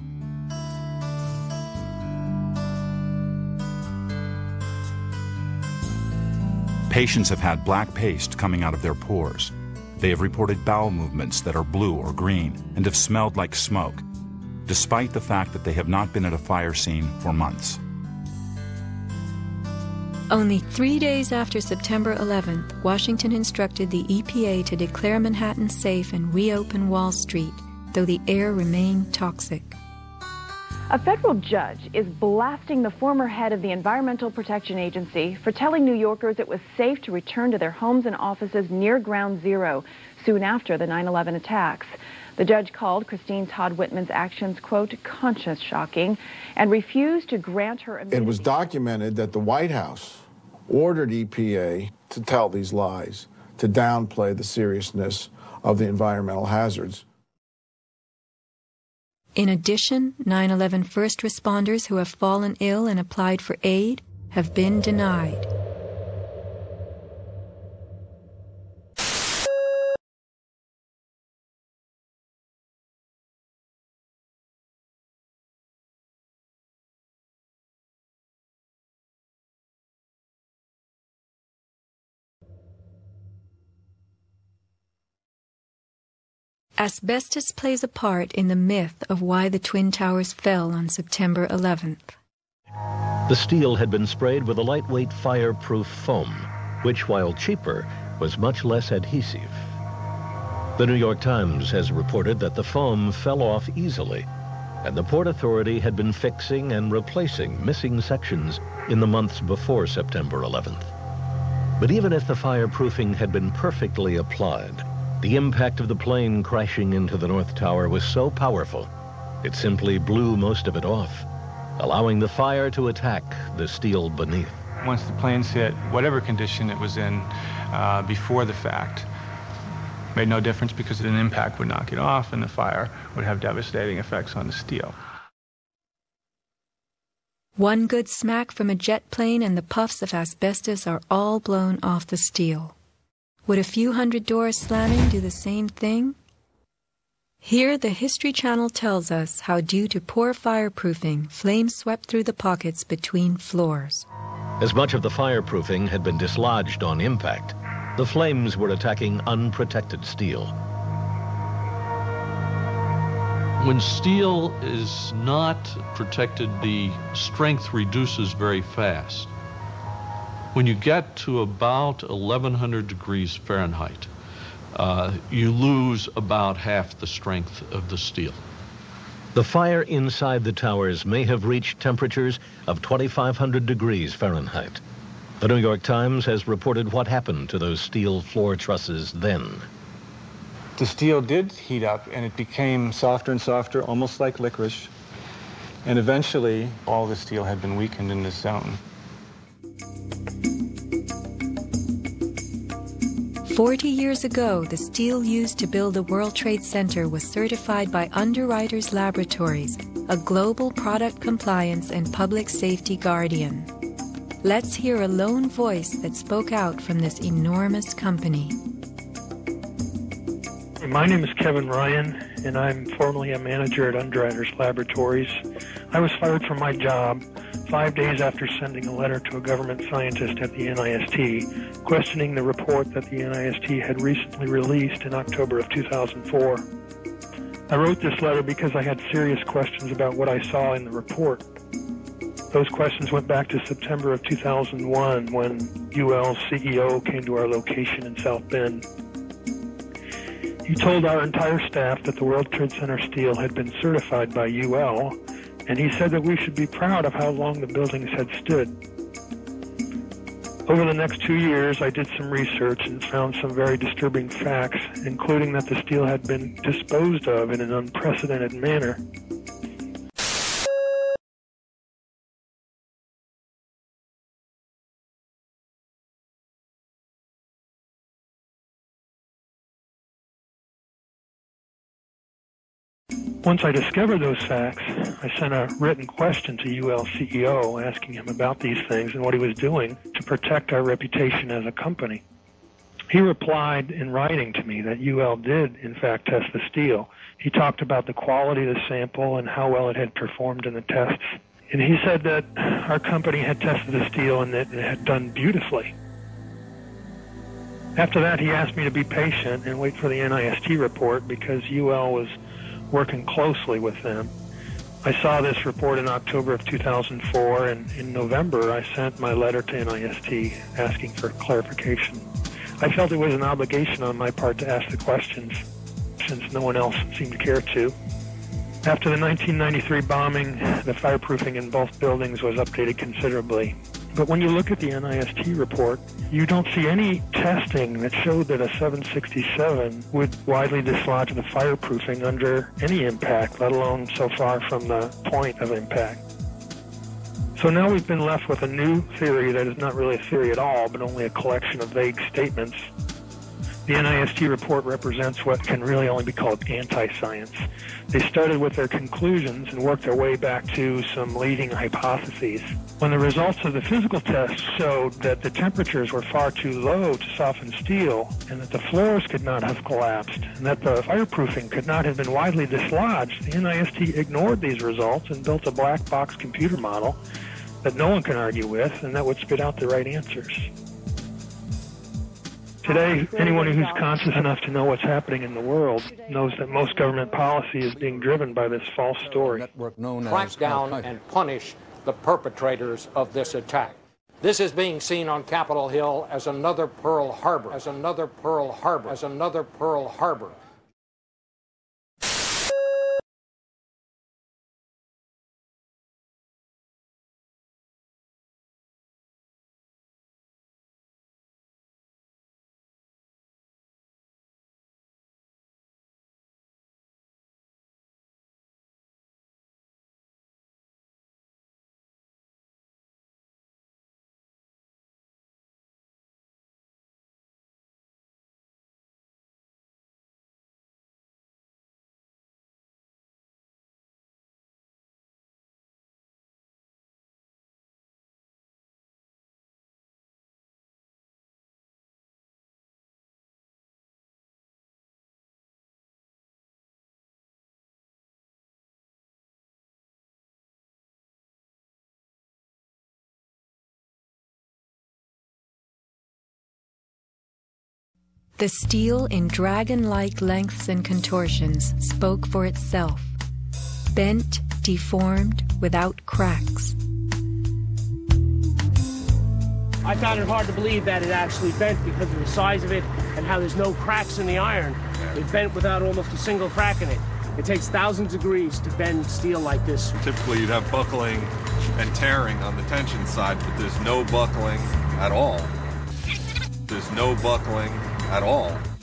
Patients have had black paste coming out of their pores. They have reported bowel movements that are blue or green and have smelled like smoke, despite the fact that they have not been at a fire scene for months. Only three days after September 11th, Washington instructed the EPA to declare Manhattan safe and reopen Wall Street, though the air remained toxic. A federal judge is blasting the former head of the Environmental Protection Agency for telling New Yorkers it was safe to return to their homes and offices near Ground Zero soon after the 9 11 attacks. The judge called Christine Todd Whitman's actions, quote, conscience shocking, and refused to grant her immunity. It was documented that the White House ordered EPA to tell these lies, to downplay the seriousness of the environmental hazards. In addition, 9 11 first responders who have fallen ill and applied for aid have been denied. Asbestos plays a part in the myth of why the Twin Towers fell on September 11th. The steel had been sprayed with a lightweight fireproof foam, which, while cheaper, was much less adhesive. The New York Times has reported that the foam fell off easily, and the Port Authority had been fixing and replacing missing sections in the months before September 11th. But even if the fireproofing had been perfectly applied, the impact of the plane crashing into the North Tower was so powerful, it simply blew most of it off, allowing the fire to attack the steel beneath. Once the planes hit, whatever condition it was in uh, before the fact, made no difference because an impact would knock it off and the fire would have devastating effects on the steel. One good smack from a jet plane and the puffs of asbestos are all blown off the steel. Would a few hundred doors slamming do the same thing? Here, the History Channel tells us how, due to poor fireproofing, flames swept through the pockets between floors. As much of the fireproofing had been dislodged on impact, the flames were attacking unprotected steel. When steel is not protected, the strength reduces very fast. When you get to about 1100 degrees Fahrenheit, uh, you lose about half the strength of the steel. The fire inside the towers may have reached temperatures of 2500 degrees Fahrenheit. The New York Times has reported what happened to those steel floor trusses then. The steel did heat up and it became softer and softer, almost like licorice. And eventually, all the steel had been weakened in this zone. 40 years ago, the steel used to build the World Trade Center was certified by Underwriters Laboratories, a global product compliance and public safety guardian. Let's hear a lone voice that spoke out from this enormous company. My name is Kevin Ryan, and I'm formerly a manager at Underwriters Laboratories. I was fired from my job five days after sending a letter to a government scientist at the NIST questioning the report that the NIST had recently released in October of 2004. I wrote this letter because I had serious questions about what I saw in the report. Those questions went back to September of 2001 when UL's CEO came to our location in South Bend. He told our entire staff that the World Trade Center steel had been certified by UL and he said that we should be proud of how long the buildings had stood. Over the next two years, I did some research and found some very disturbing facts, including that the steel had been disposed of in an unprecedented manner. Once I discovered those facts, I sent a written question to UL CEO asking him about these things and what he was doing to protect our reputation as a company. He replied in writing to me that UL did, in fact, test the steel. He talked about the quality of the sample and how well it had performed in the tests. And he said that our company had tested the steel and that it had done beautifully. After that, he asked me to be patient and wait for the NIST report because UL was working closely with them. I saw this report in October of 2004, and in November I sent my letter to NIST asking for clarification. I felt it was an obligation on my part to ask the questions, since no one else seemed to care to. After the 1993 bombing, the fireproofing in both buildings was updated considerably. But when you look at the NIST report, you don't see any testing that showed that a 767 would widely dislodge the fireproofing under any impact, let alone so far from the point of impact. So now we've been left with a new theory that is not really a theory at all, but only a collection of vague statements the NIST report represents what can really only be called anti-science. They started with their conclusions and worked their way back to some leading hypotheses. When the results of the physical tests showed that the temperatures were far too low to soften steel and that the floors could not have collapsed and that the fireproofing could not have been widely dislodged, the NIST ignored these results and built a black box computer model that no one can argue with and that would spit out the right answers. Today, anyone who's conscious enough to know what's happening in the world knows that most government policy is being driven by this false story. Crack down and punish the perpetrators of this attack. This is being seen on Capitol Hill as another Pearl Harbor, as another Pearl Harbor, as another Pearl Harbor. The steel in dragon-like lengths and contortions spoke for itself. Bent, deformed, without cracks. I found it hard to believe that it actually bent because of the size of it and how there's no cracks in the iron. It bent without almost a single crack in it. It takes thousands of degrees to bend steel like this. Typically you'd have buckling and tearing on the tension side, but there's no buckling at all. There's no buckling at all.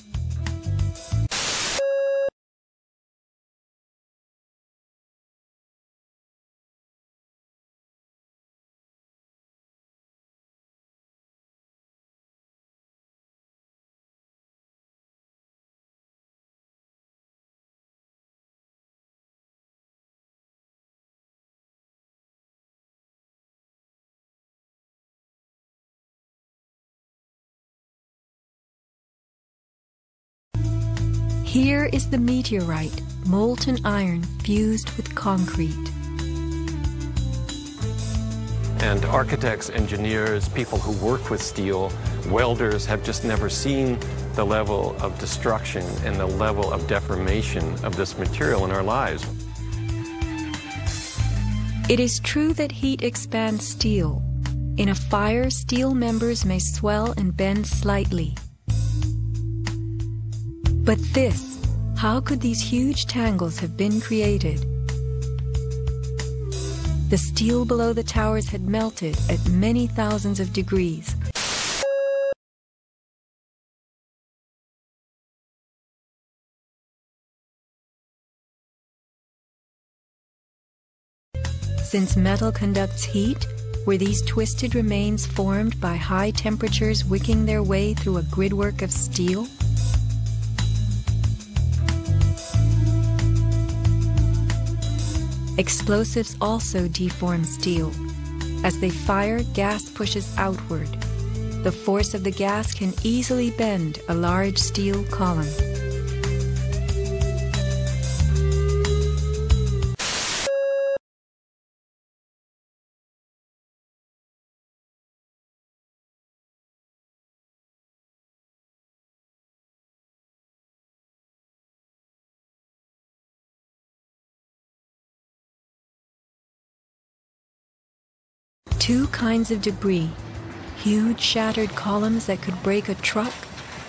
Here is the meteorite, molten iron fused with concrete. And architects, engineers, people who work with steel, welders have just never seen the level of destruction and the level of deformation of this material in our lives. It is true that heat expands steel. In a fire, steel members may swell and bend slightly. But this, how could these huge tangles have been created? The steel below the towers had melted at many thousands of degrees. Since metal conducts heat, were these twisted remains formed by high temperatures wicking their way through a gridwork of steel? Explosives also deform steel. As they fire, gas pushes outward. The force of the gas can easily bend a large steel column. Two kinds of debris, huge shattered columns that could break a truck,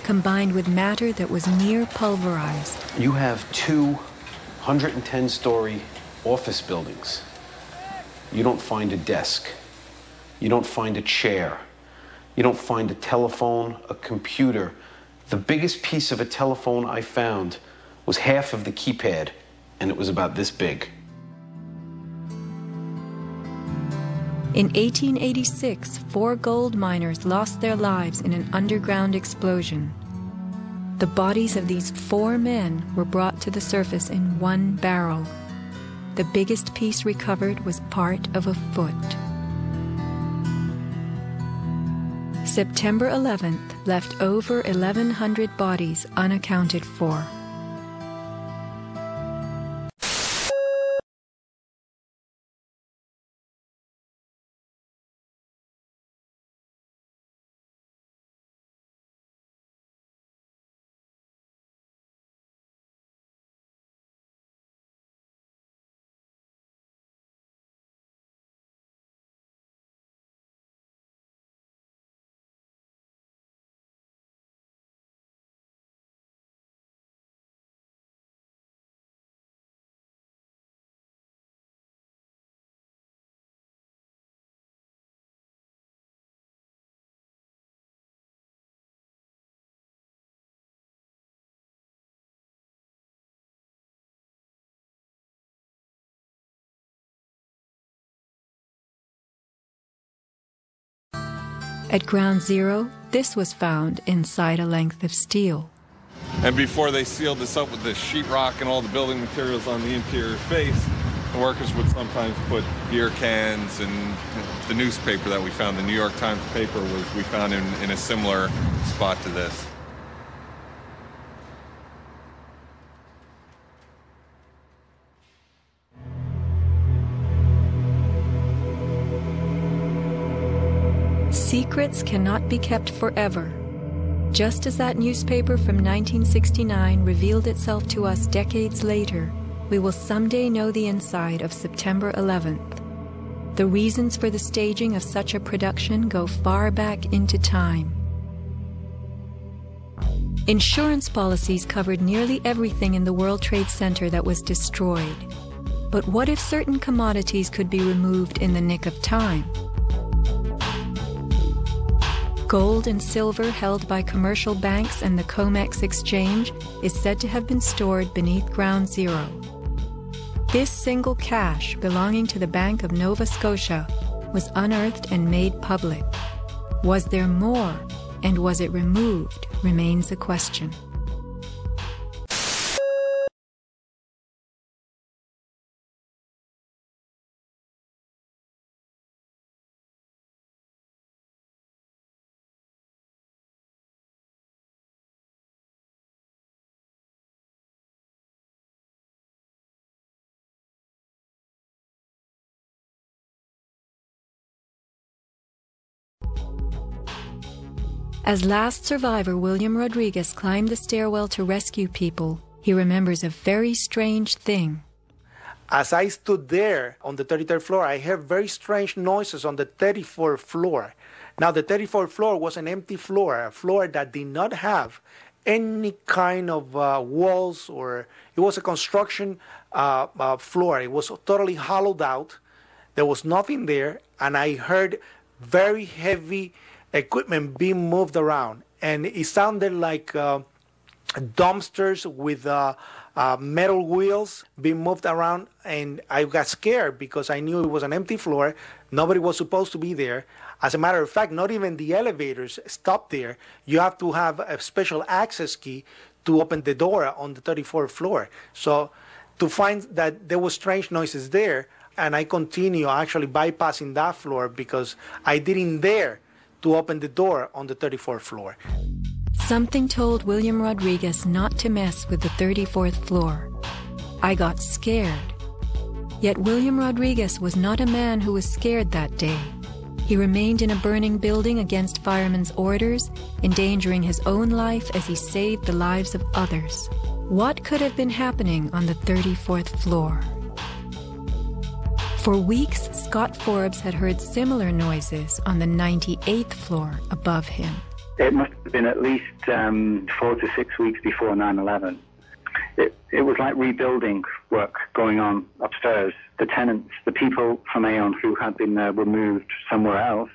combined with matter that was near pulverized. You have two 110 story office buildings. You don't find a desk. You don't find a chair. You don't find a telephone, a computer. The biggest piece of a telephone I found was half of the keypad, and it was about this big. In 1886, four gold miners lost their lives in an underground explosion. The bodies of these four men were brought to the surface in one barrel. The biggest piece recovered was part of a foot. September 11th left over 1,100 bodies unaccounted for. At ground zero, this was found inside a length of steel. And before they sealed this up with the sheetrock and all the building materials on the interior face, the workers would sometimes put beer cans and the newspaper that we found, the New York Times paper, was we found in, in a similar spot to this. Secrets cannot be kept forever. Just as that newspaper from 1969 revealed itself to us decades later, we will someday know the inside of September 11th. The reasons for the staging of such a production go far back into time. Insurance policies covered nearly everything in the World Trade Center that was destroyed. But what if certain commodities could be removed in the nick of time? Gold and silver held by commercial banks and the COMEX exchange is said to have been stored beneath ground zero. This single cache belonging to the Bank of Nova Scotia was unearthed and made public. Was there more, and was it removed, remains a question. As last survivor William Rodriguez climbed the stairwell to rescue people, he remembers a very strange thing. As I stood there on the 33rd floor, I heard very strange noises on the 34th floor. Now, the 34th floor was an empty floor, a floor that did not have any kind of uh, walls or it was a construction uh, uh, floor. It was totally hollowed out. There was nothing there, and I heard very heavy equipment being moved around, and it sounded like uh, dumpsters with uh, uh, metal wheels being moved around. And I got scared because I knew it was an empty floor. Nobody was supposed to be there. As a matter of fact, not even the elevators stopped there. You have to have a special access key to open the door on the 34th floor. So to find that there was strange noises there, and I continue actually bypassing that floor because I didn't dare to open the door on the 34th floor. Something told William Rodriguez not to mess with the 34th floor. I got scared. Yet William Rodriguez was not a man who was scared that day. He remained in a burning building against firemen's orders, endangering his own life as he saved the lives of others. What could have been happening on the 34th floor? For weeks, Scott Forbes had heard similar noises on the 98th floor above him. It must have been at least um, four to six weeks before 9 11. It, it was like rebuilding work going on upstairs. The tenants, the people from Aon who had been removed somewhere else,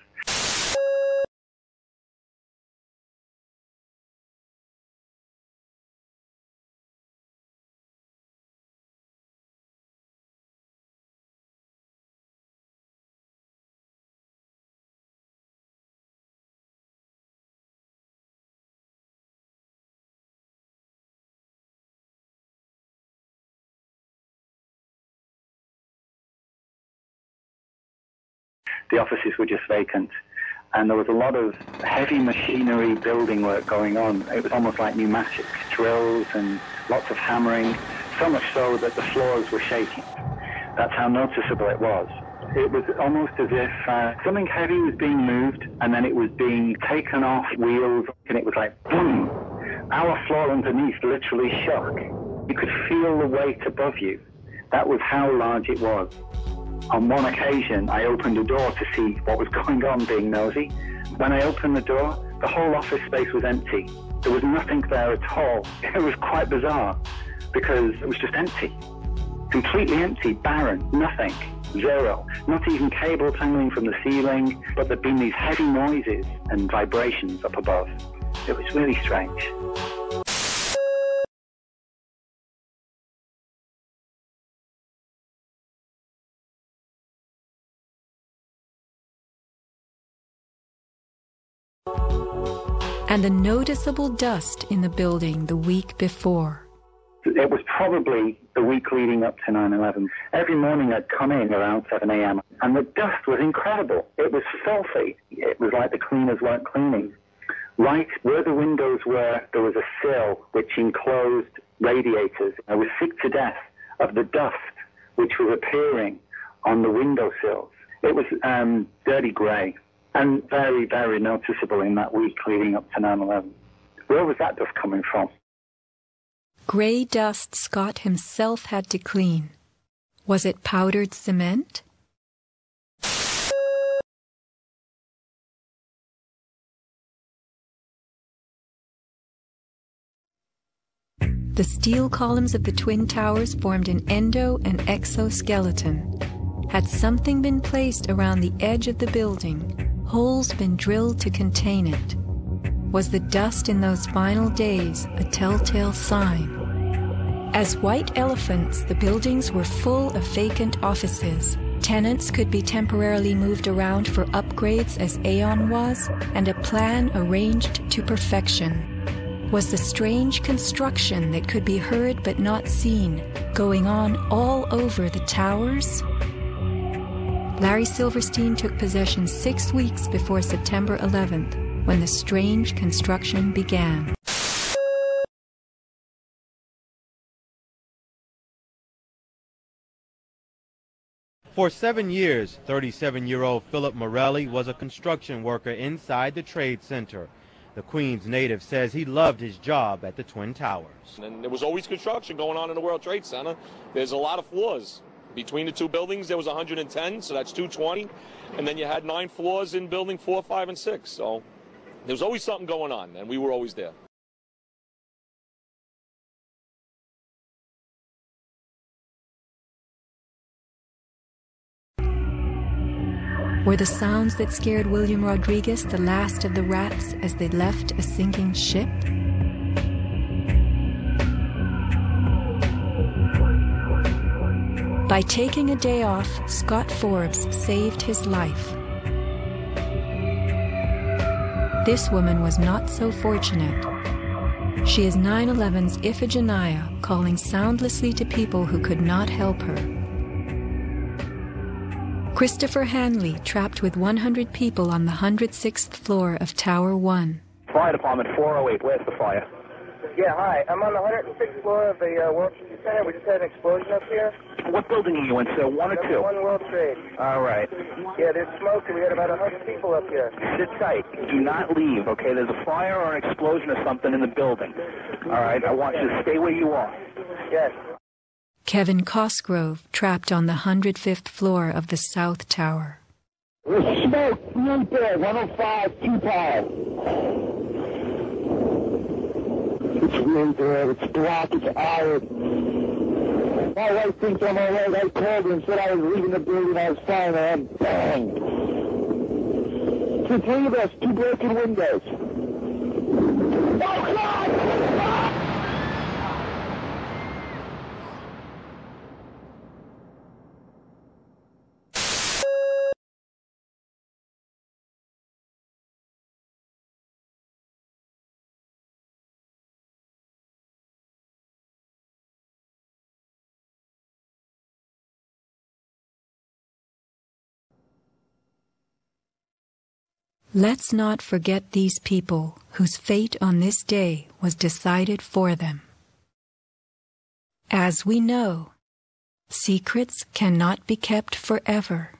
the offices were just vacant. And there was a lot of heavy machinery building work going on. It was almost like pneumatic drills and lots of hammering, so much so that the floors were shaking. That's how noticeable it was. It was almost as if uh, something heavy was being moved and then it was being taken off wheels and it was like boom. Our floor underneath literally shook. You could feel the weight above you. That was how large it was. On one occasion, I opened a door to see what was [laughs] going on, being nosy. When I opened the door, the whole office space was empty. There was nothing there at all. [laughs] It was quite bizarre because it was just empty. Completely empty, barren, nothing, zero. Not even cable tangling from the ceiling, but there'd been these heavy noises and vibrations up above. It was really strange. And the noticeable dust in the building the week before. It was probably the week leading up to 9-11. Every morning I'd come in around 7 a.m. and the dust was incredible. It was filthy. It was like the cleaners weren't cleaning. Right where the windows were, there was a sill which enclosed radiators. I was sick to death of the dust which was appearing on the windowsills. It was um, dirty grey and very, very noticeable in that week leading up to 9 11. Where was that dust coming from? Grey dust Scott himself had to clean. Was it powdered cement? The steel columns of the Twin Towers formed an endo and exoskeleton. Had something been placed around the edge of the building, holes been drilled to contain it? Was the dust in those final days a telltale sign? As white elephants, the buildings were full of vacant offices. Tenants could be temporarily moved around for upgrades as Aon was, and a plan arranged to perfection. Was the strange construction that could be heard but not seen going on all over the towers? Larry Silverstein took possession six weeks before September 11th, when the strange construction began. For seven years, 37-year-old Philip Morelli was a construction worker inside the Trade Center. The Queens native says he loved his job at the Twin Towers. And there was always construction going on in the World Trade Center. There's a lot of floors. Between the two buildings, there was 110, so that's 220. And then you had nine floors in building four, five, and six. So there was always something going on, and we were always there. Were the sounds that scared William Rodriguez the last of the rats as they left a sinking ship? By taking a day off, Scott Forbes saved his life. This woman was not so fortunate. She is 9 11's Iphigenia, calling soundlessly to people who could not help her. Christopher Hanley trapped with 100 people on the 106th floor of Tower 1. Fire Department 408, where's the fire? Yeah, hi. I'm on the 106th floor of the uh, World Trade Center. We just had an explosion up here. What building are you in, sir? One or Number two? One World Trade. All right. Yeah, there's smoke, and we had about a 100 people up here. Sit tight. Do not leave, okay? There's a fire or an explosion or something in the building. All right? I want you to stay where you are. Yes. Kevin Cosgrove trapped on the 105th floor of the South Tower. There's smoke right there, 105, two power. It's really bad. It's blocked. It's iron. My wife thinks I'm all right. I called her and said I was leaving the building. I was fine, and bang. It's three of us, two broken windows. Oh, God! Let's not forget these people whose fate on this day was decided for them. As we know, secrets cannot be kept forever.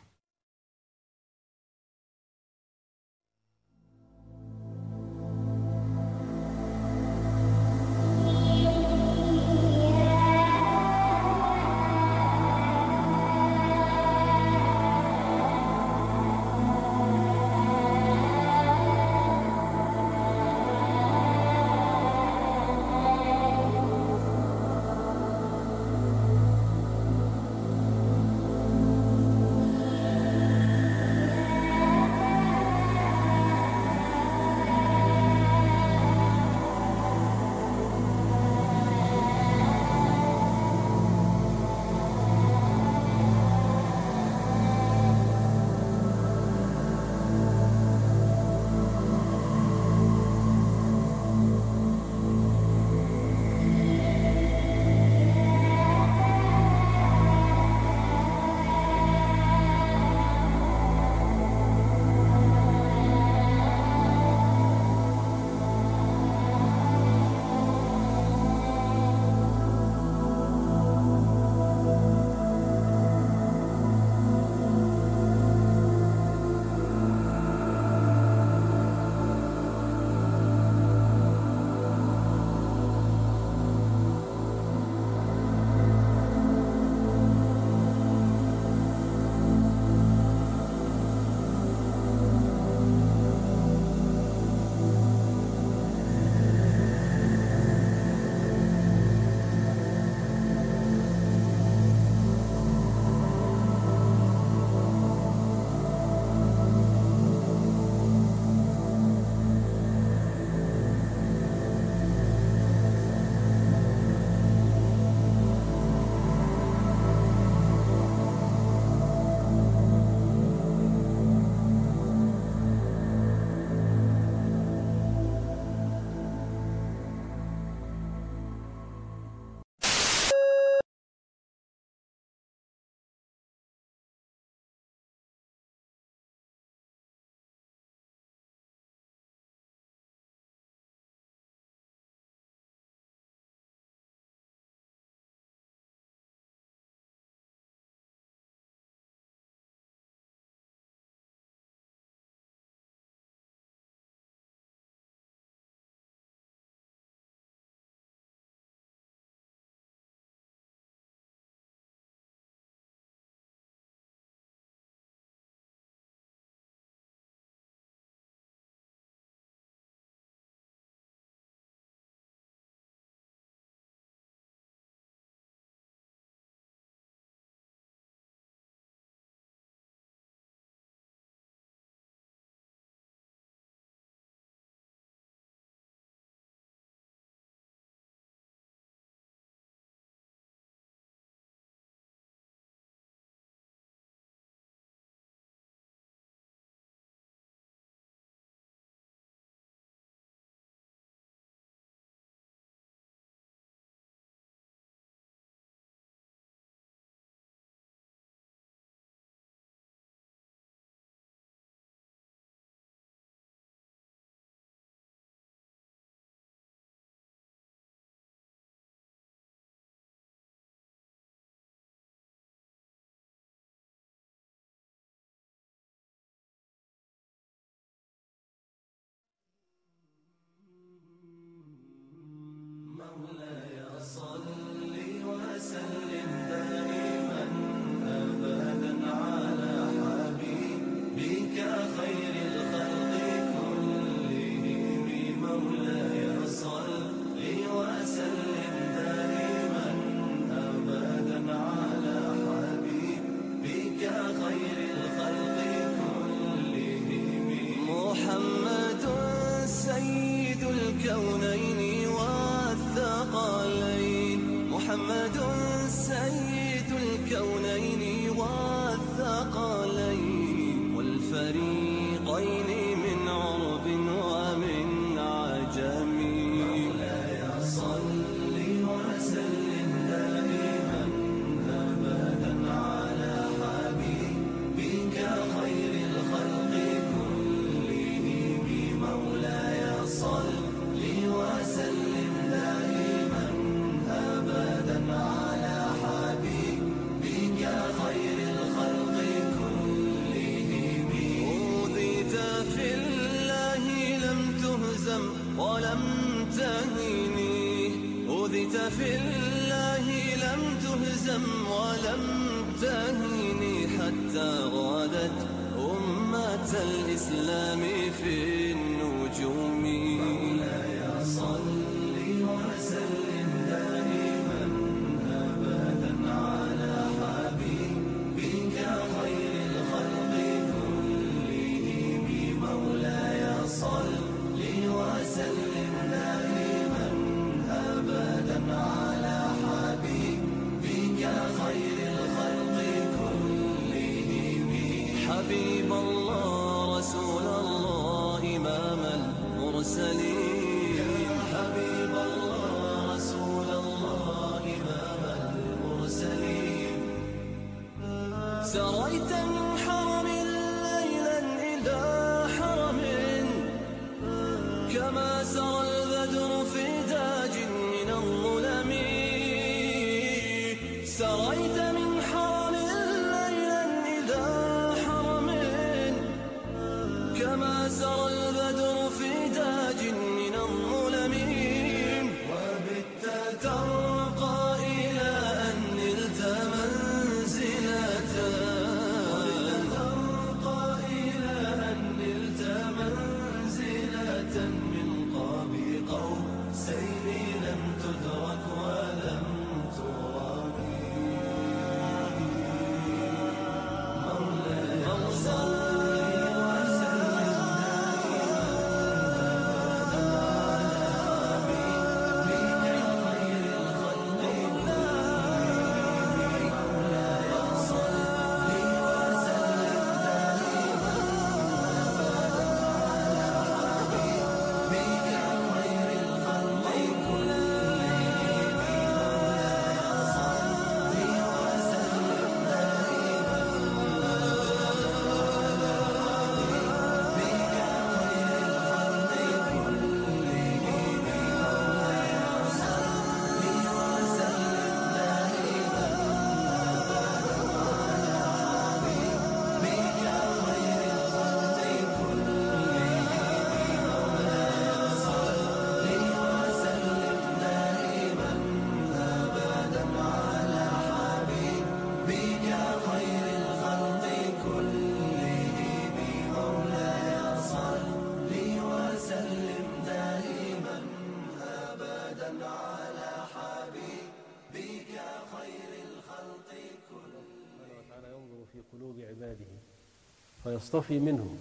فيصطفي منهم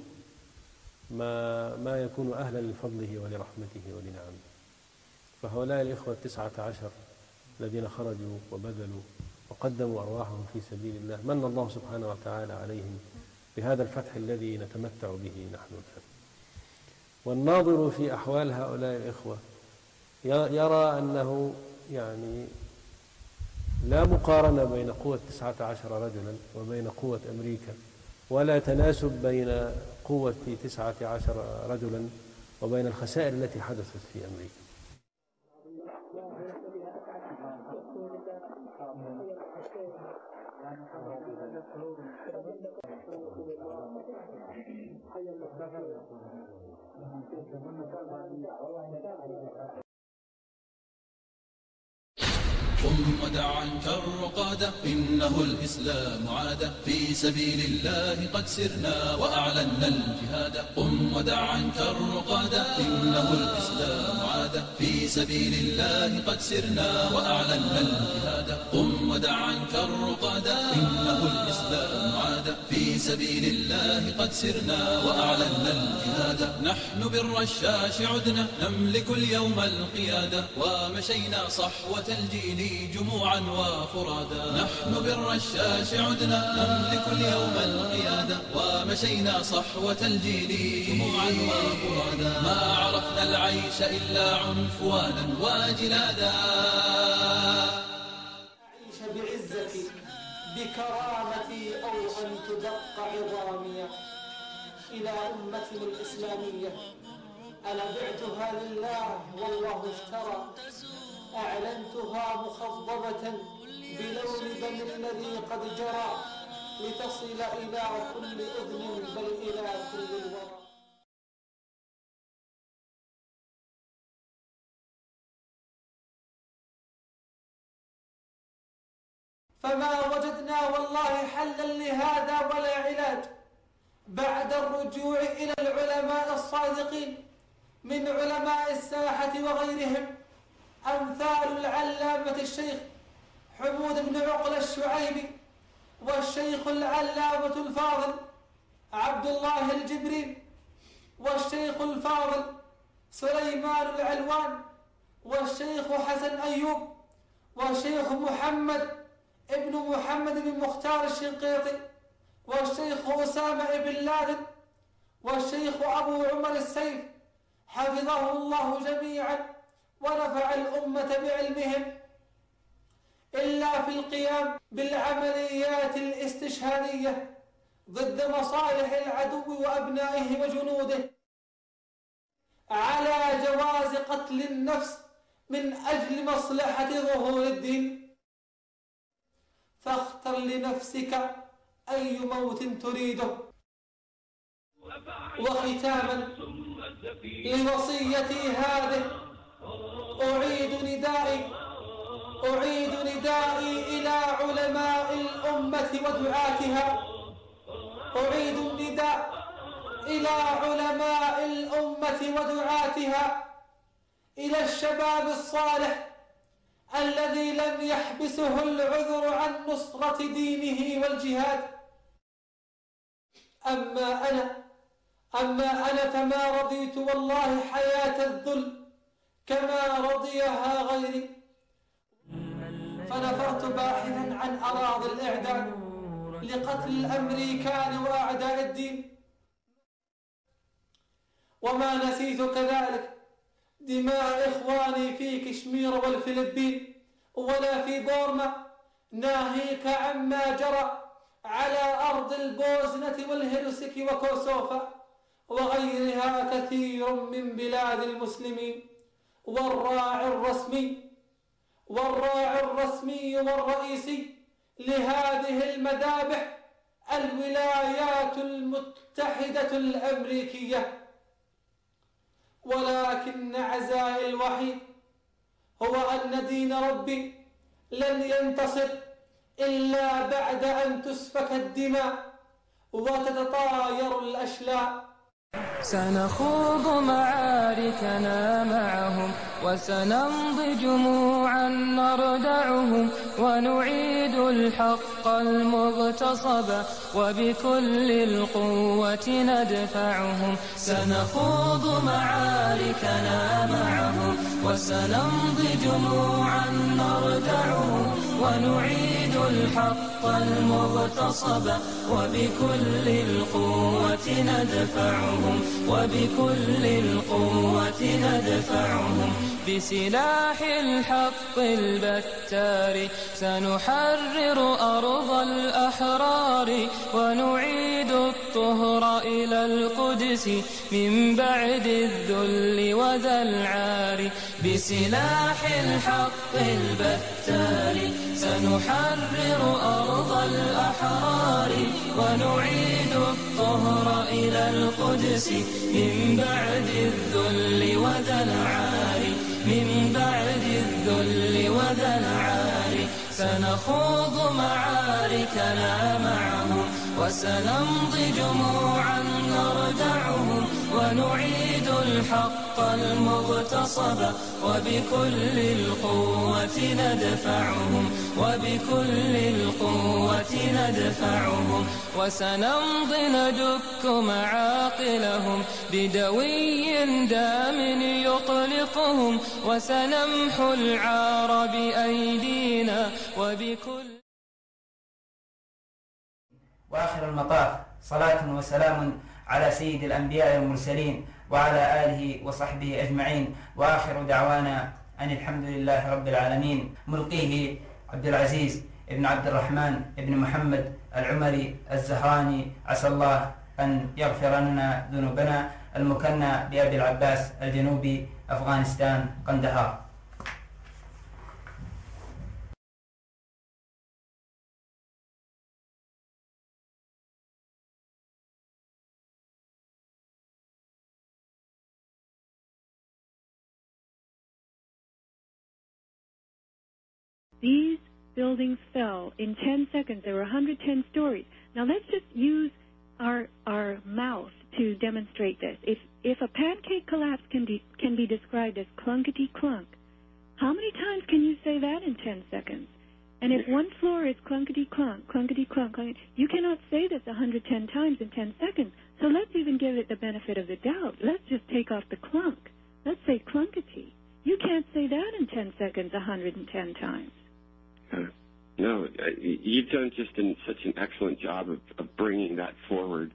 ما ما يكون أهلا لفضله ولرحمته ولنعمه. فهؤلاء الإخوة التسعة عشر الذين خرجوا وبذلوا وقدموا أرواحهم في سبيل الله من الله سبحانه وتعالى عليهم بهذا الفتح الذي نتمتع به نحن الآن. والناظر في أحوال هؤلاء الإخوة يرى أنه يعني لا مقارنة بين قوة تسعة عشر رجلا وبين قوة أمريكا. ولا تناسب بين قوة تسعة عشر رجلا وبين الخسائر التي حدثت في أمريكا. ودع عنك الرقاد إنه الإسلام عاد في سبيل الله قد سرنا وأعلنا الجهاد. قم ودع عنك الرقاد إنه الإسلام عاد في سبيل الله قد سرنا وأعلنا الجهاد. قم ودع عنك الرقاد إنه الإسلام عاد في سبيل الله قد سرنا وأعلنا الجهاد. نحن بالرشاش عدنا. نملك اليوم القيادة. ومشينا صحوة الجيل جموعا وفرادا. نحن بالرشاش عدنا. نملك اليوم القيادة ومشينا صحوة الجيل جموعا وفرادا. ما عرفنا العيش إلا عنفوانا وجلادا. أعيش بعزتي بكرامتي أو أن تدق عظامي. إلى أمتنا الإسلامية. أنا بعتها لله والله اشترى أعلنتها مخضبة بلون دم الذي قد جرى لتصل إلى كل أذن بل إلى كل الورى. فما وجدنا والله حلا لهذا ولا علاج بعد الرجوع إلى العلماء الصادقين من علماء الساحة وغيرهم. أمثال العلامة الشيخ حمود بن عقل الشعيبي والشيخ العلامة الفاضل عبد الله الجبري والشيخ الفاضل سليمان العلوان والشيخ حسن أيوب والشيخ محمد ابن محمد بن مختار الشنقيطي والشيخ أسامة بن لادن والشيخ أبو عمر السيف حفظه الله جميعا. ونفع الأمة بعلمهم إلا في القيام بالعمليات الاستشهادية ضد مصالح العدو وأبنائه وجنوده على جواز قتل النفس من أجل مصلحة ظهور الدين. فاختر لنفسك أي موت تريده. وختاما لوصيتي هذه أعيد ندائي أعيد ندائي إلى علماء الأمة ودعاتها. أعيد النداء إلى علماء الأمة ودعاتها. إلى الشباب الصالح الذي لم يحبسه العذر عن نصرة دينه والجهاد. أما أنا أما أنا فما رضيت والله حياة الذل كما رضيها غيري. فنفرت باحثا عن أراضي الإعدام لقتل الأمريكان وأعداء الدين. وما نسيت كذلك دماء إخواني في كشمير والفلبين ولا في بورما. ناهيك عما جرى على أرض البوزنة والهلسك وكوسوفا وغيرها كثير من بلاد المسلمين. والراعي الرسمي والراعي الرسمي والرئيسي لهذه المذابح الولايات المتحدة الأمريكية. ولكن عزائي الوحيد هو أن دين ربي لن ينتصر إلا بعد أن تسفك الدماء وتتطاير الأشلاء. سنخوض معاركنا معهم وسنمضي جموعا نردعهم ونعيد الحق المغتصب وبكل القوة ندفعهم. سنخوض معاركنا معهم وسنمضي جموعا نردعهم. ونعيد الحق المغتصب وبكل القوة ندفعهم وبكل القوة ندفعهم. بسلاح الحق البتار سنحرر أرض الأحرار ونعيد الطهر إلى القدس من بعد الذل وذا العار. بسلاح الحق البتار سنحرر أرض الأحرار ونعيد الطهر إلى القدس من بعد الذل وذا العار من بعد الذل وذا العار سنخوض معاركنا معهم وسنمضي جموعا نردعهم ونعيد الحق المغتصب وبكل القوة ندفعهم وبكل القوة ندفعهم. وسنمضي ندك معاقلهم بدوي دام يقلقهم. وسنمحو العار بأيديهم وبكل وآخر المطاف صلاة وسلام على سيد الأنبياء والمرسلين وعلى آله وصحبه أجمعين. وآخر دعوانا أن الحمد لله رب العالمين. ملقيه عبد العزيز ابن عبد الرحمن ابن محمد العمري الزهراني. عسى الله أن يغفر لنا ذنوبنا. المكنى بأبي العباس الجنوبي أفغانستان قندهار. These buildings fell in 10 seconds. There were 110 stories. Now let's just use our our mouth to demonstrate this. If if a pancake collapse can be can be described as clunkety clunk, how many times can you say that in 10 seconds? And if one floor is clunkety clunk, clunkety clunk, you cannot say this 110 times in 10 seconds. So let's even give it the benefit of the doubt. Let's just take off the clunk. Let's say clunkety. You can't say that in 10 seconds 110 times. No, you've done just an, such an excellent job of, of bringing that forward